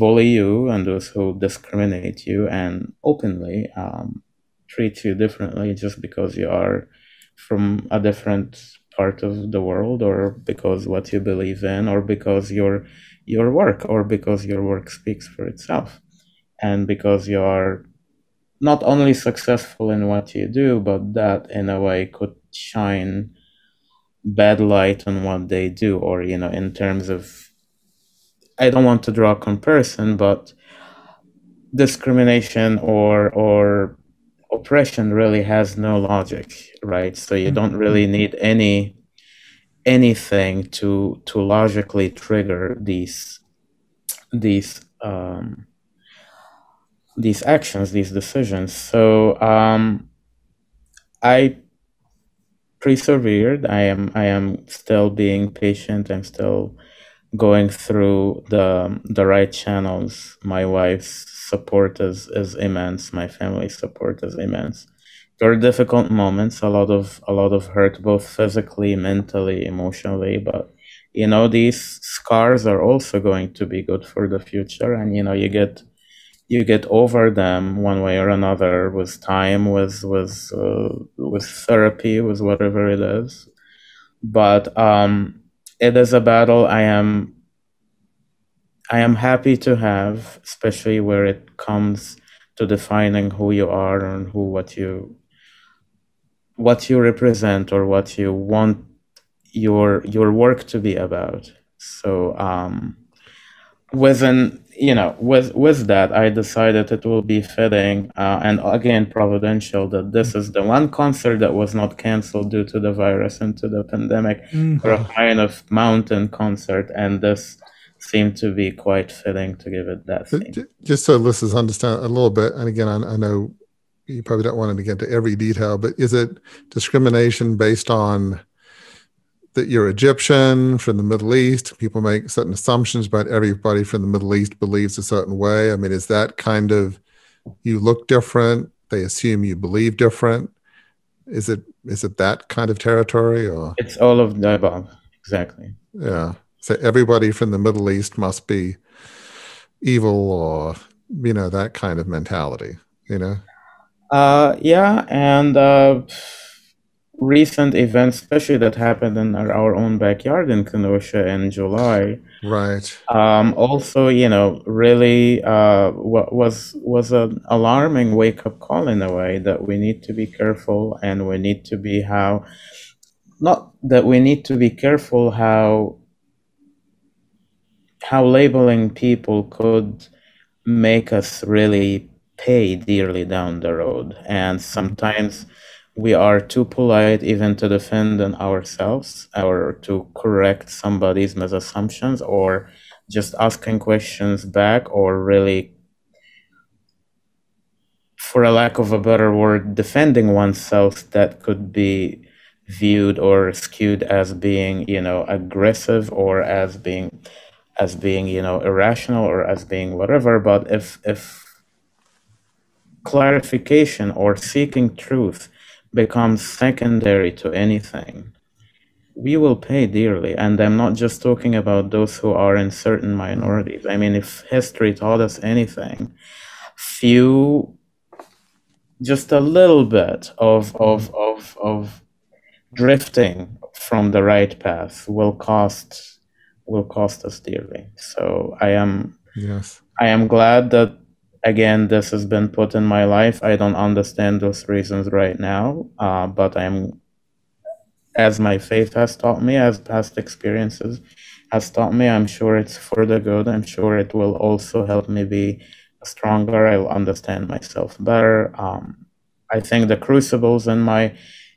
bully you and those who discriminate you and openly um, treat you differently just because you are from a different part of the world or because what you believe in or because your your work or because your work speaks for itself. And because you are not only successful in what you do but that in a way could shine bad light on what they do or you know in terms of i don't want to draw a comparison but discrimination or or oppression really has no logic right? So you don't really need any anything to to logically trigger these these um these actions these decisions so um i persevered. I am I am still being patient. I'm still going through the the right channels. My wife's support is is immense. My family's support is immense. There are difficult moments, a lot of a lot of hurt, both physically, mentally, emotionally. But you know, these scars are also going to be good for the future, and you know, you get you get over them one way or another with time, with with uh, with therapy, with whatever it is. But um, it is a battle I am I am happy to have, especially where it comes to defining who you are and who what you what you represent or what you want your your work to be about. So um, within you know, with with that, I decided it will be fitting uh, and again providential that this is the one concert that was not canceled due to the virus and to the pandemic, mm-hmm. for a kind of mountain concert, and this seemed to be quite fitting to give it that. Theme. Just so listeners understand a little bit, and again, I, I know you probably don't want to get into every detail, but is it discrimination based on that you're Egyptian from the Middle East. People make certain assumptions about everybody from the Middle East believes a certain way. I mean, is that kind of you look different? They assume you believe different. Is it is it that kind of territory or it's all of the above exactly yeah so everybody from the middle east must be evil or you know that kind of mentality you know uh yeah and uh recent events, especially that happened in our, our own backyard in Kenosha in July. Right. Um, also, you know, really uh, was was an alarming wake up call in a way that we need to be careful and we need to be how not that we need to be careful how how labeling people could make us really pay dearly down the road and sometimes we are too polite even to defend ourselves or to correct somebody's misassumptions or just asking questions back or really for a lack of a better word defending oneself that could be viewed or skewed as being you know aggressive or as being as being you know irrational or as being whatever. But if if clarification or seeking truth becomes secondary to anything, we will pay dearly. And I'm not just talking about those who are in certain minorities. I mean, if history taught us anything, few, just a little bit of, of, of, of drifting from the right path will cost will cost us dearly. So I am yes I am glad that again this has been put in my life. I don't understand those reasons right now, uh, but I'm as my faith has taught me, as past experiences has taught me, I'm sure it's for the good. I'm sure it will also help me be stronger. I will understand myself better. Um, I think the crucibles in my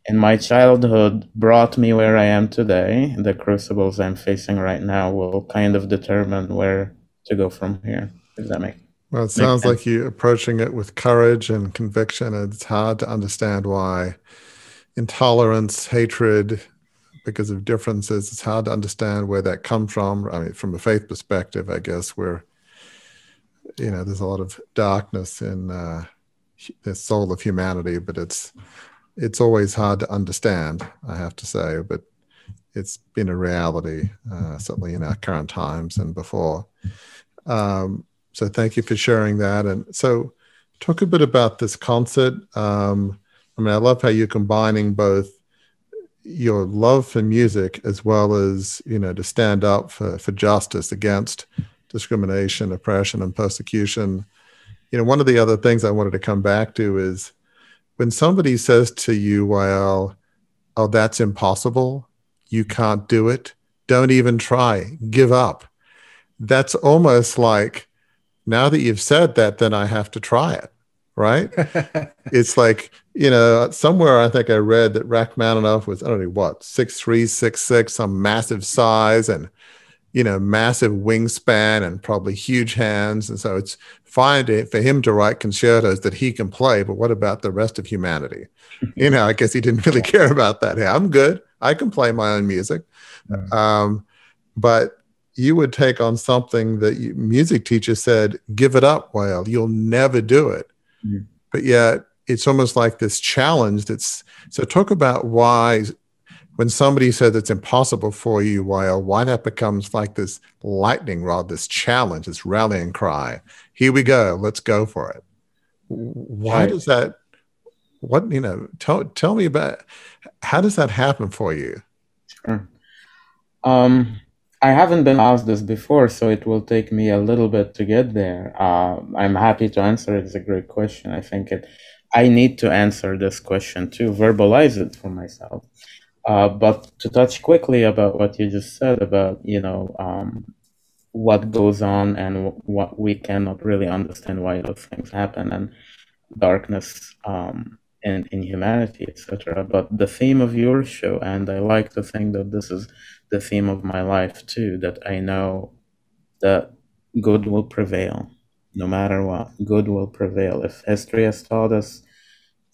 in my childhood brought me where I am today. The crucibles I'm facing right now will kind of determine where to go from here. If that makes well, it sounds like you're approaching it with courage and conviction. And It's hard to understand why intolerance, hatred, because of differences, it's hard to understand where that comes from. I mean, from a faith perspective, I guess, where you know there's a lot of darkness in uh, the soul of humanity, but it's it's always hard to understand. I have to say, but it's been a reality, uh, certainly in our current times and before. Um, so thank you for sharing that. And so, talk a bit about this concert. Um, I mean, I love how you're combining both your love for music as well as you know to stand up for, for justice against discrimination, oppression, and persecution. You know, one of the other things I wanted to come back to is when somebody says to you, well, oh, that's impossible, you can't do it, don't even try, give up. That's almost like, now that you've said that, then I have to try it, right? it's like, you know, somewhere I think I read that Rachmaninoff was, I don't know what, six three, six six, some massive size and you know, massive wingspan and probably huge hands. And so it's fine to, for him to write concertos that he can play, but what about the rest of humanity? you know, I guess he didn't really care about that. Hey, I'm good. I can play my own music. Mm. Um, but you would take on something that you, music teacher said, give it up, Wael. You'll never do it. Mm. But yet it's almost like this challenge that's so talk about why when somebody says it's impossible for you, why why that becomes like this lightning rod, this challenge, this rallying cry. Here we go, let's go for it. Why right. does that? What you know? Tell tell me about how does that happen for you? Sure. Um, I haven't been asked this before, so it will take me a little bit to get there. Uh, I'm happy to answer it. It's a great question. I think it. I need to answer this question to verbalize it for myself. Uh, but to touch quickly about what you just said about you know um, what goes on and what we cannot really understand why those things happen and darkness um, in, in humanity etc but the theme of your show and i like to think that this is the theme of my life too that i know that good will prevail no matter what good will prevail if history has taught us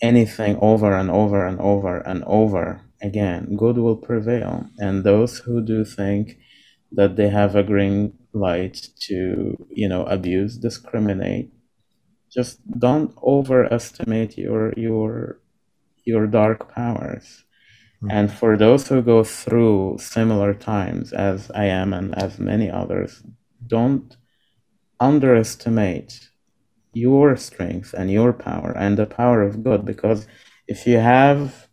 anything over and over and over and over again, good will prevail. And those who do think that they have a green light to, you know, abuse, discriminate, just don't overestimate your your your dark powers. Mm-hmm. And for those who go through similar times as I am and as many others, don't underestimate your strength and your power and the power of God because if you have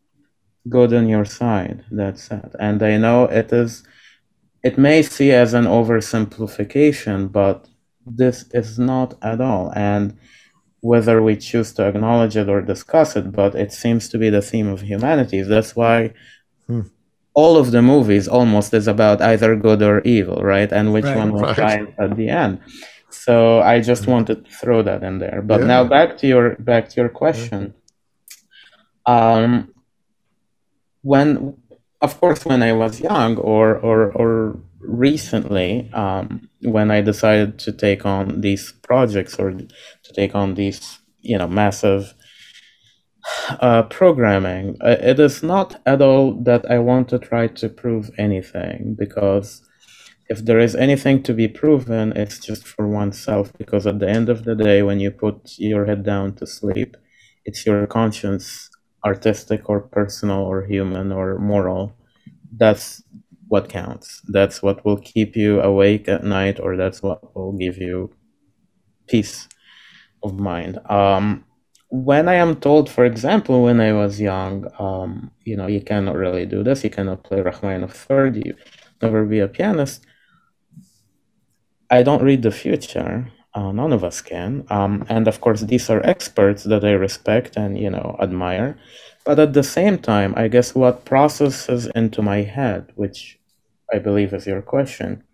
good on your side. That's it. And I know it is, it may see as an oversimplification, but this is not at all. And whether we choose to acknowledge it or discuss it, but it seems to be the theme of humanity. That's why hmm. all of the movies almost is about either good or evil, right? And which right, one will right. triumph at the end. So I just hmm. wanted to throw that in there. But yeah. now back to your back to your question. Um, when of course when i was young or or or recently um, when i decided to take on these projects or to take on these you know massive uh, programming uh, it is not at all that i want to try to prove anything because if there is anything to be proven it's just for oneself because at the end of the day when you put your head down to sleep it's your conscience artistic or personal or human or moral that's what counts that's what will keep you awake at night or that's what will give you peace of mind um, when i am told for example when i was young um, you know you cannot really do this you cannot play rachmaninoff third you never be a pianist I don't read the future. Uh, none of us can. Um, and of course, these are experts that I respect and you know admire. But at the same time, I guess what processes into my head, which I believe is your question,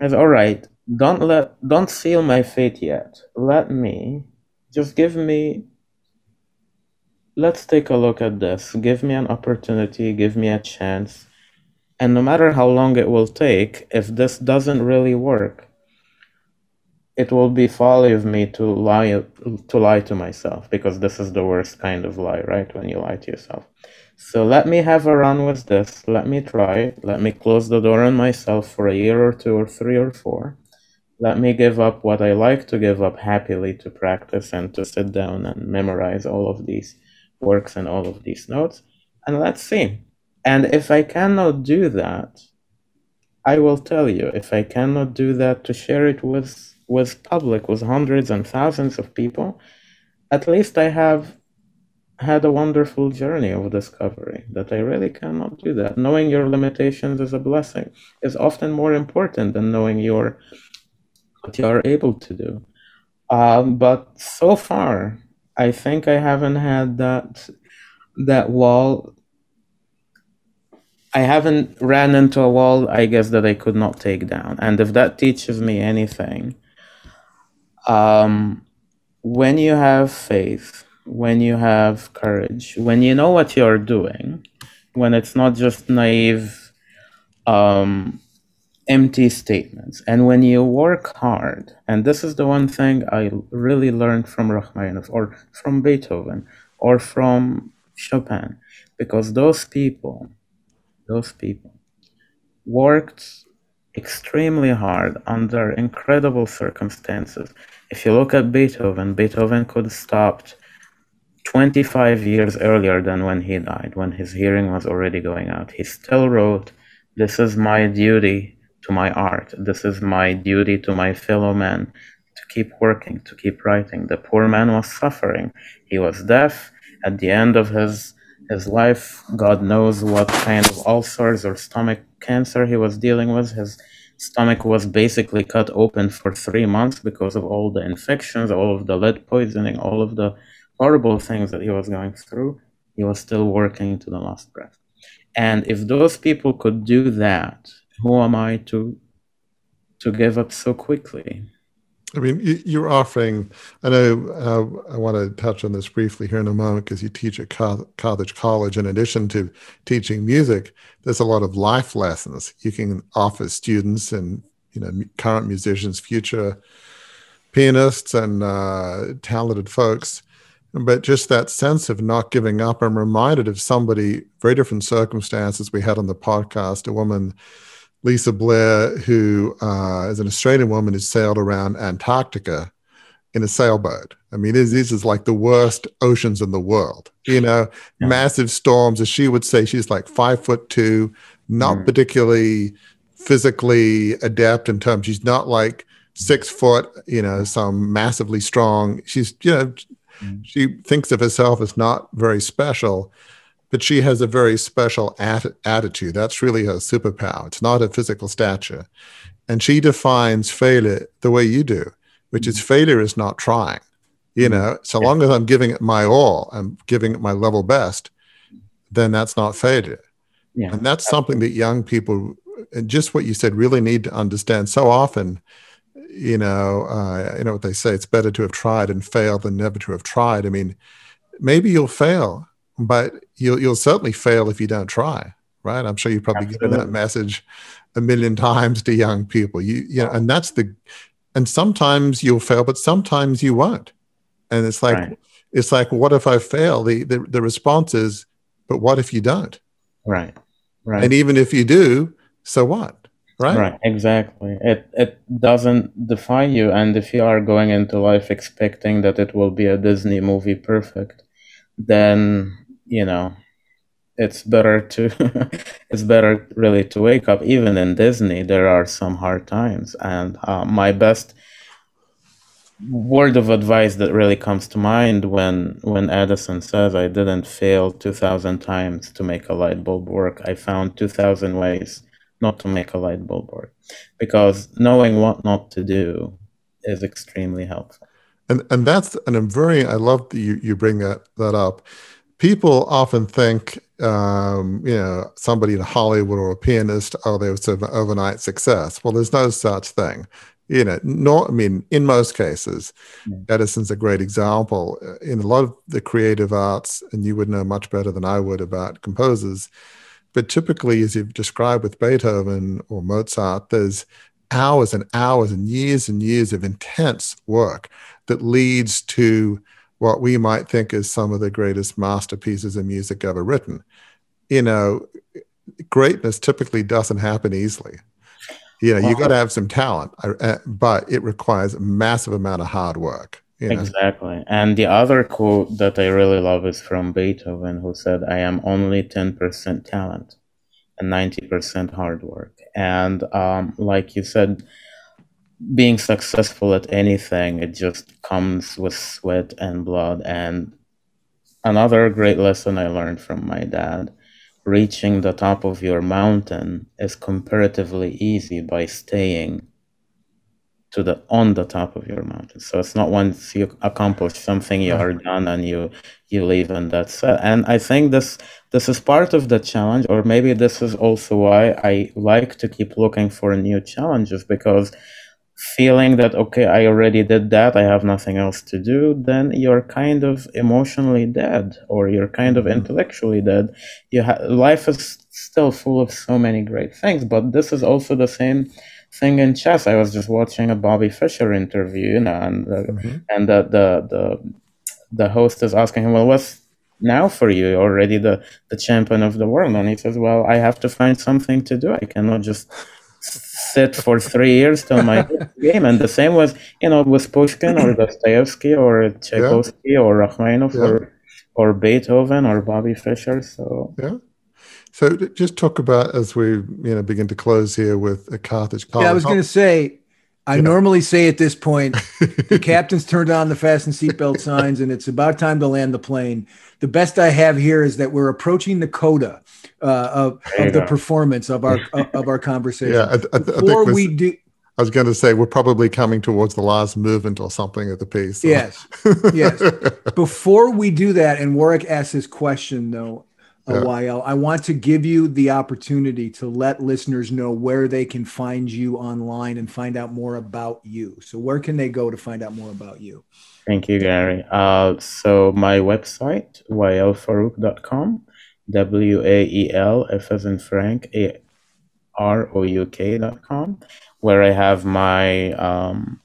is all right. Don't let don't seal my fate yet. Let me just give me. Let's take a look at this. Give me an opportunity. Give me a chance. And no matter how long it will take, if this doesn't really work, it will be folly of me to lie to lie to myself because this is the worst kind of lie, right? When you lie to yourself. So let me have a run with this. Let me try. Let me close the door on myself for a year or two or three or four. Let me give up what I like to give up happily to practice and to sit down and memorize all of these works and all of these notes. And let's see. And if I cannot do that, I will tell you. If I cannot do that, to share it with with public, with hundreds and thousands of people, at least I have had a wonderful journey of discovery that I really cannot do that. Knowing your limitations is a blessing, is often more important than knowing your what you are able to do. Um, but so far, I think I haven't had that that wall. I haven't ran into a wall, I guess, that I could not take down. And if that teaches me anything, um, when you have faith, when you have courage, when you know what you're doing, when it's not just naive, um, empty statements, and when you work hard, and this is the one thing I really learned from Rachmaninoff or from Beethoven or from Chopin, because those people, those people worked extremely hard under incredible circumstances. If you look at Beethoven, Beethoven could have stopped 25 years earlier than when he died, when his hearing was already going out. He still wrote, This is my duty to my art. This is my duty to my fellow man to keep working, to keep writing. The poor man was suffering. He was deaf. At the end of his his life, God knows what kind of ulcers or stomach cancer he was dealing with. His stomach was basically cut open for three months because of all the infections, all of the lead poisoning, all of the horrible things that he was going through. He was still working to the last breath. And if those people could do that, who am I to to give up so quickly? I mean, you're offering. I know uh, I want to touch on this briefly here in a moment because you teach at Carthage College. In addition to teaching music, there's a lot of life lessons you can offer students and you know current musicians, future pianists, and uh, talented folks. But just that sense of not giving up. I'm reminded of somebody, very different circumstances we had on the podcast. A woman Lisa Blair, who uh, is an Australian woman who sailed around Antarctica in a sailboat. I mean, this, is like the worst oceans in the world. You know, yeah. massive storms. As she would say, she's like five foot two, not mm. particularly physically adept in terms. She's not like six foot. You know, some massively strong. She's you know, mm. she thinks of herself as not very special but she has a very special at- attitude. That's really her superpower. It's not her physical stature. And she defines failure the way you do, which is failure is not trying. You mm-hmm. know, so long as I'm giving it my all, I'm giving it my level best, then that's not failure. Yeah. And that's something that young people, and just what you said, really need to understand. So often, you know, uh, you know what they say: it's better to have tried and failed than never to have tried. I mean, maybe you'll fail, but you'll you'll certainly fail if you don't try right? I'm sure you've probably Absolutely. given that message a million times to young people. You you know and that's the and sometimes you'll fail but sometimes you won't. And it's like right. it's like what if i fail? The, the the response is but what if you don't? Right. Right. And even if you do so what right? Right exactly. It it doesn't define you and if you are going into life expecting that it will be a disney movie perfect then you know it's better to it's better really to wake up. Even in disney there are some hard times and uh, my best word of advice that really comes to mind when when edison says i didn't fail 2000 times to make a light bulb work i found 2000 ways not to make a light bulb work, because knowing what not to do is extremely helpful. And and that's and I'm very I love that you you bring that that up. People often think, um, you know, somebody in Hollywood or a pianist, oh, they was sort of an overnight success. Well, there's no such thing you know, not, I mean, in most cases, mm. Edison's a great example. In a lot of the creative arts, and you would know much better than I would about composers, but typically, as you've described with Beethoven or Mozart, there's hours and hours and years and years of intense work that leads to what we might think is some of the greatest masterpieces of music ever written. You know, greatness typically doesn't happen easily you know, you've got to have some talent, uh, but it requires a massive amount of hard work. Exactly. And the other quote that I really love is from Beethoven, who said, I am only 10% talent and 90% hard work. And um, like you said, being successful at anything, it just comes with sweat and blood. And another great lesson I learned from my dad reaching the top of your mountain is comparatively easy by staying to the on the top of your mountain. So it's not once you accomplish something you are done and you you leave and that's it. And I think this this is part of the challenge, or maybe this is also why I like to keep looking for new challenges because feeling that okay i already did that i have nothing else to do then you're kind of emotionally dead or you're kind of mm-hmm. intellectually dead you ha- life is still full of so many great things but this is also the same thing in chess i was just watching a bobby fischer interview you know and uh, mm-hmm. and the, the the the host is asking him well what's now for you You're already the the champion of the world and he says well i have to find something to do i cannot just sit for three years till my game. And the same was, you know, with Pushkin or Dostoevsky or Tchaikovsky yeah. or Rachmaninoff yeah. or or Beethoven or Bobby Fischer. So yeah. So just talk about as we you know begin to close here with a Carthage College. Yeah, I was going to say. I yeah. normally say at this point, the captain's turned on the fasten seatbelt signs, and it's about time to land the plane. The best I have here is that we're approaching the coda uh, of, of the performance of our of our conversation. Yeah, I, I, Before I we do. I was going to say we're probably coming towards the last movement or something of the piece. So. Yes, yes. Before we do that, and Warwick asks his question though, a yeah. while, I want to give you the opportunity to let listeners know where they can find you online and find out more about you. So, where can they go to find out more about you? Thank you, Gary. Uh, so, my website, waelfarouk.com W A E L F as in Frank A R O U K dot com, where I have my um,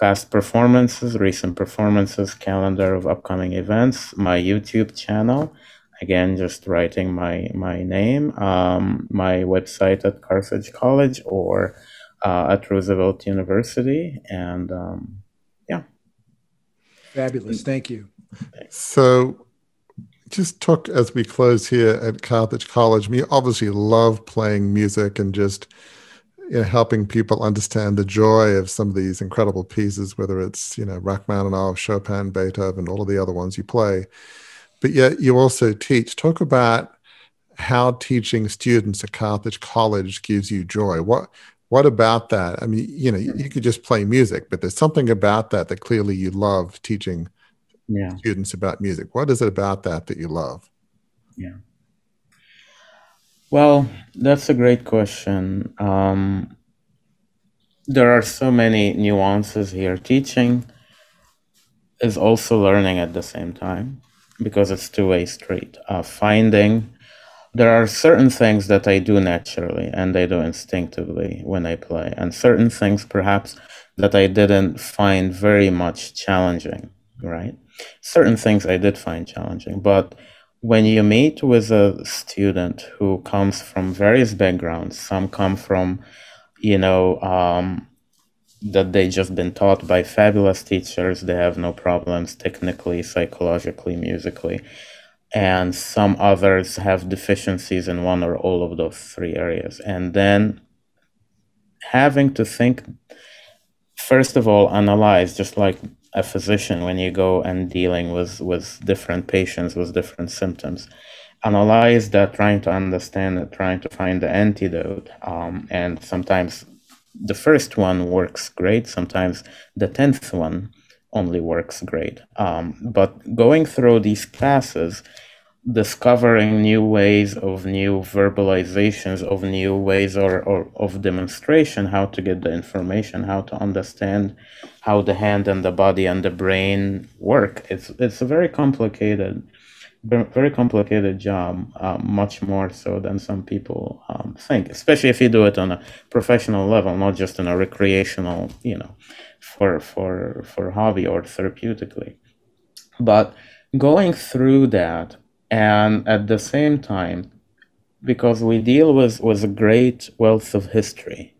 past performances, recent performances, calendar of upcoming events, my YouTube channel. Again, just writing my my name, um, my website at Carthage College or uh, at Roosevelt University, and um, yeah. Fabulous. Thank you. So just talk as we close here at Carthage College. Me obviously love playing music and just you know, helping people understand the joy of some of these incredible pieces, whether it's you know Rachmaninoff, Chopin, Beethoven, and all of the other ones you play. But yet you also teach. Talk about how teaching students at Carthage College gives you joy. What what about that? I mean, you know, you could just play music, but there's something about that that clearly you love teaching yeah. students about music? What is it about that that you love? Yeah. Well, that's a great question. Um, there are so many nuances here. Teaching is also learning at the same time because it's two-way street. Uh, finding there are certain things that I do naturally and I do instinctively when I play, and certain things perhaps that I didn't find very much challenging, right? certain things I did find challenging. But when you meet with a student who comes from various backgrounds, some come from, you know, um, that they just been taught by fabulous teachers, they have no problems technically, psychologically, musically. And some others have deficiencies in one or all of those three areas. And then having to think, first of all, analyze, just like a physician when you go and dealing with with different patients with different symptoms analyze that, trying to understand it, trying to find the antidote. Um, and sometimes the first one works great, sometimes the tenth one only works great. Um, but going through these classes, discovering new ways of new verbalizations of new ways or, or of demonstration how to get the information how to understand how the hand and the body and the brain work it's it's a very complicated very complicated job uh, much more so than some people um, think especially if you do it on a professional level not just on a recreational you know for for for hobby or therapeutically. But going through that and at the same time because we deal with with a great wealth of history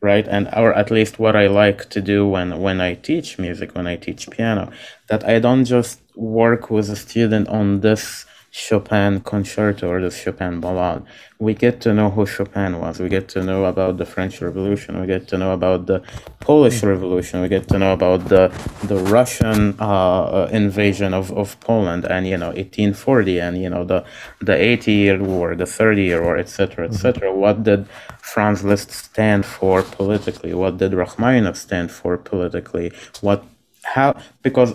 right? And or at least what i like to do when when i teach music when i teach piano that i don't just work with a student on this Chopin concerto or the Chopin ballade. We get to know who Chopin was. We get to know about the French Revolution. We get to know about the Polish Revolution. We get to know about the the Russian uh, invasion of, of Poland and you know 1840 and you know the the 80 year war, the 30 year war, etc. etc. Mm-hmm. What did Franz Liszt stand for politically? What did Rachmaninoff stand for politically? What how because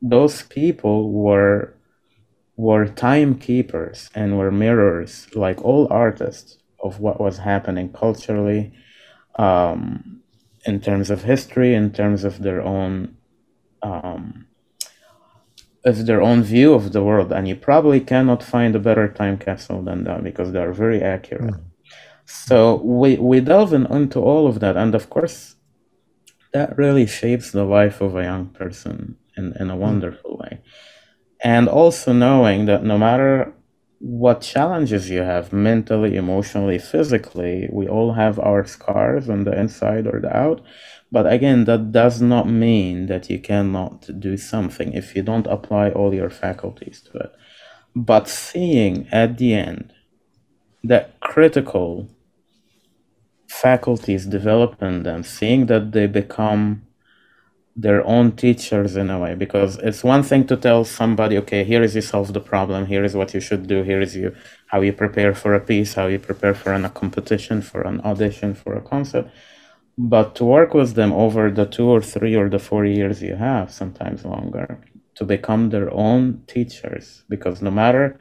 those people were were timekeepers and were mirrors, like all artists, of what was happening culturally, um, in terms of history, in terms of their own, um, of their own view of the world. And you probably cannot find a better time capsule than that because they are very accurate. Mm. So we we delve in, into all of that, and of course, that really shapes the life of a young person in, in a hmm. wonderful way and also knowing that no matter what challenges you have mentally, emotionally, physically, we all have our scars on the inside or the out. But again, that does not mean that you cannot do something if you don't apply all your faculties to it. But seeing at the end that critical faculties develop in them, seeing that they become their own teachers in a way because it's one thing to tell somebody okay here is you solve the problem here is what you should do here is you how you prepare for a piece how you prepare for an, a competition for an audition for a concert. But to work with them over the two or three or the four years you have sometimes longer to become their own teachers because no matter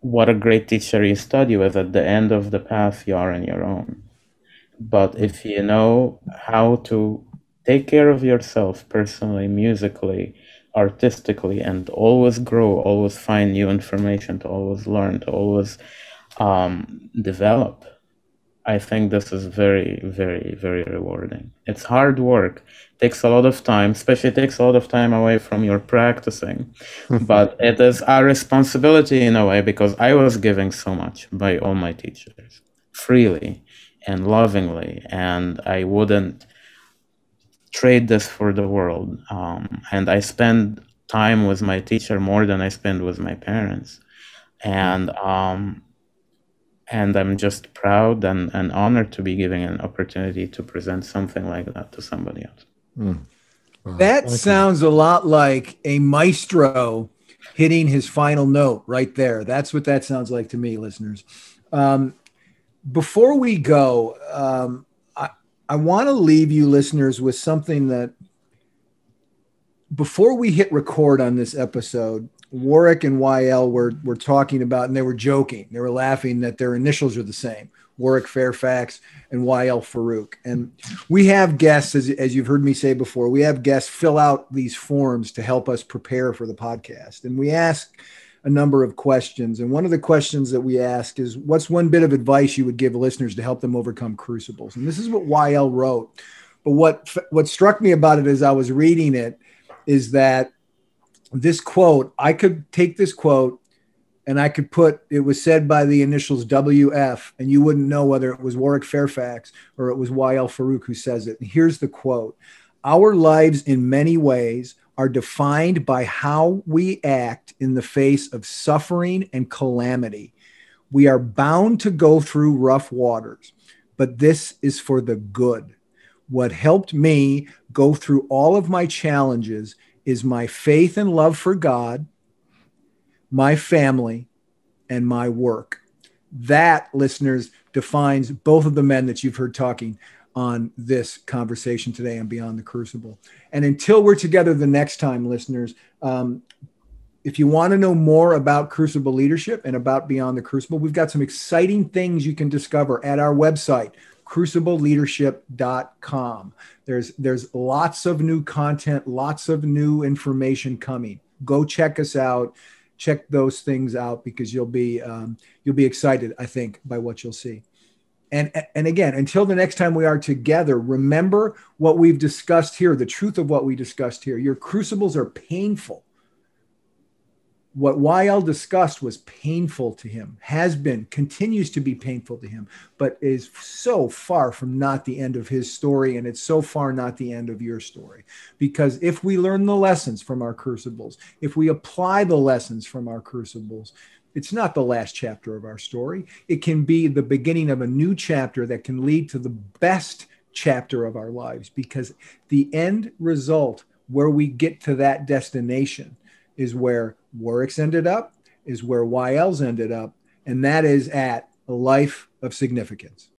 what a great teacher you study with at the end of the path you are on your own. But if you know how to take care of yourself personally, musically, artistically, and always grow, always find new information, to always learn, to always um, develop. I think this is very, very, very rewarding. It's hard work. It takes a lot of time, especially it takes a lot of time away from your practicing. but it is our responsibility in a way because I was giving so much by all my teachers freely and lovingly, and I wouldn't trade this for the world. Um, and I spend time with my teacher more than I spend with my parents. And um, and I'm just proud and, and honored to be given an opportunity to present something like that to somebody else. Mm. Wow. That Thank sounds you. a lot like a maestro hitting his final note right there. That's what that sounds like to me, listeners. Um, before we go, um, I want to leave you listeners with something that before we hit record on this episode, Warwick and Wael were were talking about, and they were joking. They were laughing that their initials are the same: Warwick Fairfax and Wael Farouk. And we have guests, as, as you've heard me say before, we have guests fill out these forms to help us prepare for the podcast, and we ask a number of questions. And one of the questions that we ask is what's one bit of advice you would give listeners to help them overcome crucibles? And this is what Wael wrote. But what what struck me about it as I was reading it is that this quote, I could take this quote and I could put it was said by the initials WF, and you wouldn't know whether it was Warwick Fairfax or it was Wael Farouk who says it. And here's the quote Our lives, in many ways, are defined by how we act in the face of suffering and calamity. We are bound to go through rough waters, but this is for the good. What helped me go through all of my challenges is my faith and love for God, my family, and my work. That, listeners, defines both of the men that you've heard talking on this conversation today and Beyond the Crucible. And until we're together the next time, listeners, um, if you want to know more about Crucible leadership and about Beyond the Crucible, we've got some exciting things you can discover at our website, crucibleleadership.com. There's there's lots of new content, lots of new information coming. Go check us out. Check those things out because you'll be um, you'll be excited, I think, by what you'll see. And, and again, until the next time we are together, remember what we've discussed here, the truth of what we discussed here. Your crucibles are painful what Wael discussed was painful to him, has been, continues to be painful to him, but is so far from not the end of his story. And it's so far not the end of your story. Because if we learn the lessons from our crucibles, if we apply the lessons from our crucibles, it's not the last chapter of our story. It can be the beginning of a new chapter that can lead to the best chapter of our lives because the end result, where we get to that destination, is where Warwick's ended up, is where Wael's ended up, and that is at a life of significance.